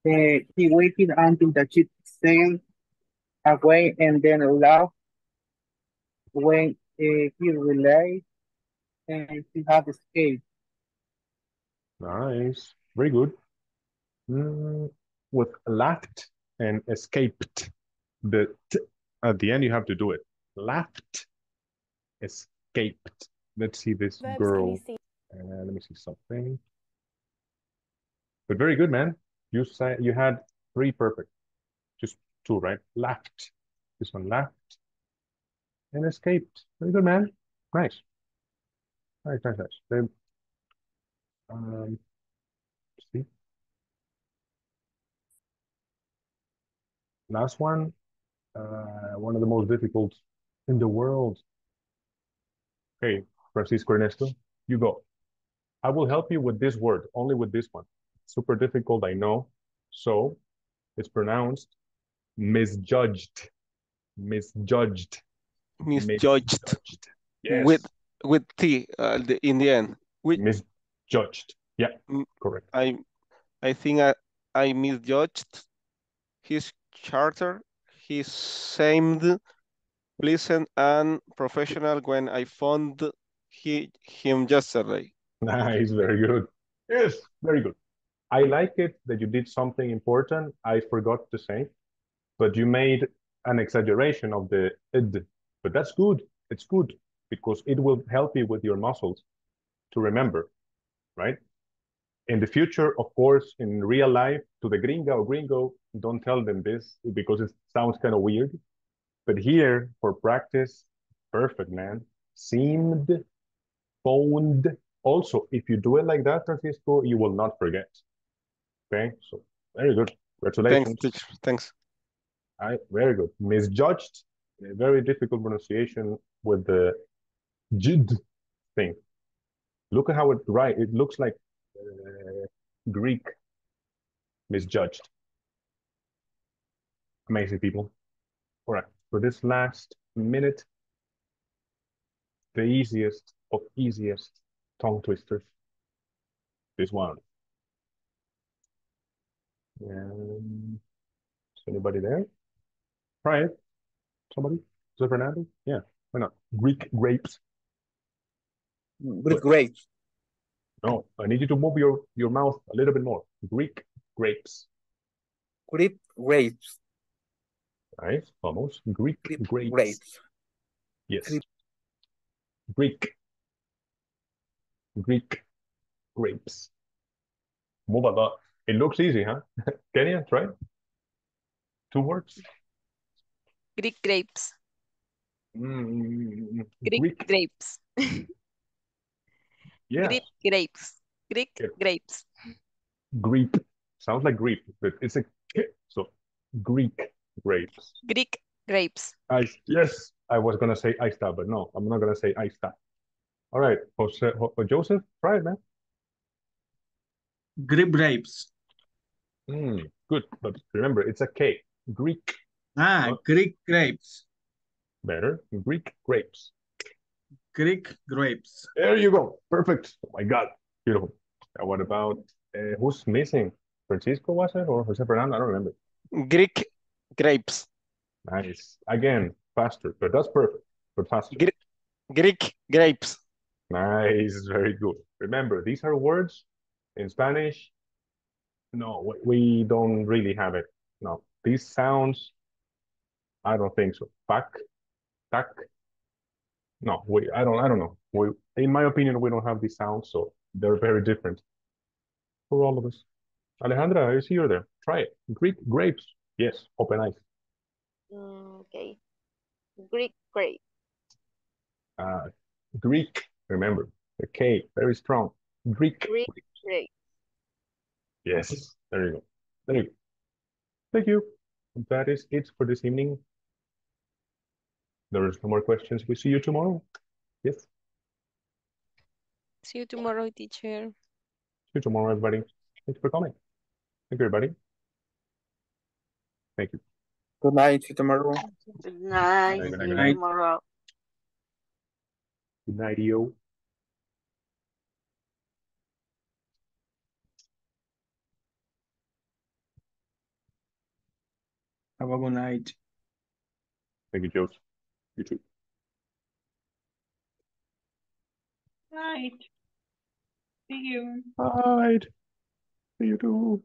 Uh, he waited until the ship sailed away and then laughed when uh, he realized and he had escaped. Nice. Very good. Mm, with left and escaped. The t at the end you have to do it. Left, escaped. Let's see this verbs girl. see? Uh, let me see something. But very good, man. You say you had three perfect. Just two, right? Left. This one left. and escaped. Very good, man. Nice. Nice, nice, nice. Then, um, see. Last one, uh, one of the most difficult in the world. Hey, Francisco Ernesto, you go. I will help you with this word, only with this one. Super difficult, I know. So it's pronounced misjudged. Misjudged. Misjudged. Yes. With with T uh, the, in the end. With misjudged. Yeah, correct. I I think I I misjudged his character. He seemed pleasant and professional when I found he him yesterday. Nice, very good. Yes, very good. I like it that you did something important I forgot to say, but you made an exaggeration of the id. But that's good. It's good because it will help you with your muscles to remember, right? In the future, of course, in real life, to the gringa or gringo, don't tell them this because it sounds kind of weird. But here, for practice, perfect, man. Seemed, phoned. Also, if you do it like that, Francisco, you will not forget. Okay, so very good. Congratulations. Thanks, teacher. Thanks. I very good. Misjudged, a very difficult pronunciation with the jid thing. Look at how it right. It looks like uh, Greek. Misjudged. Amazing people. All right. For this last minute, the easiest of easiest tongue twisters. This one. Um, is anybody there? Try it. Somebody? Jose Fernando? Yeah, why not? Greek grapes. Greek grapes. No, I need you to move your, your mouth a little bit more. Greek grapes. Greek grapes. Nice, almost. Greek Greek grapes. grapes. Yes. Greek. Greek. Greek grapes. Move a lot. It looks easy, huh? Kenya, try. Two words. Greek grapes. Mm, Greek, Greek. grapes. Yeah. Greek grapes. Greek Yeah. grapes. Greek. Sounds like Greek, but it's a K. So Greek grapes. Greek grapes. I yes, I was gonna say Aista, but no, I'm not gonna say Aista. All right, Jose, Ho- Joseph, try it, man. Greek grapes. Mm, good, but remember, it's a K. Greek. Ah, Not- Greek grapes. Better. Greek grapes. Greek grapes. There you go. Perfect. Oh my God. Beautiful. And what about uh, who's missing? Francisco was it or Jose Fernando? I don't remember. Greek grapes. Nice. Again, faster, but that's perfect. But faster. Gre- Greek grapes. Nice. Very good. Remember, these are words in Spanish. No, we, we don't really have it. No, these sounds, I don't think so. Pack, tac. No, we, I don't, I don't know. We, in my opinion, we don't have these sounds, so they're very different for all of us. Alejandra, I see you're there. Try it. Greek grapes. Yes, open eyes. Mm, okay. Greek grape. Uh, Greek, remember, the K, very strong. Greek. Greek grape. Yes, there you go. There you go. Thank you. That is it for this evening. There is no more questions. We see you tomorrow. Yes, see See you tomorrow, teacher. See you tomorrow, everybody. Thank you for coming. Thank you, everybody. Thank you. Good night. See you tomorrow. Good night. Good night, good night, you good night. tomorrow. Good night, yo. Have a good night. Thank you, Joseph. You too. Right. See you. Bye. See you too.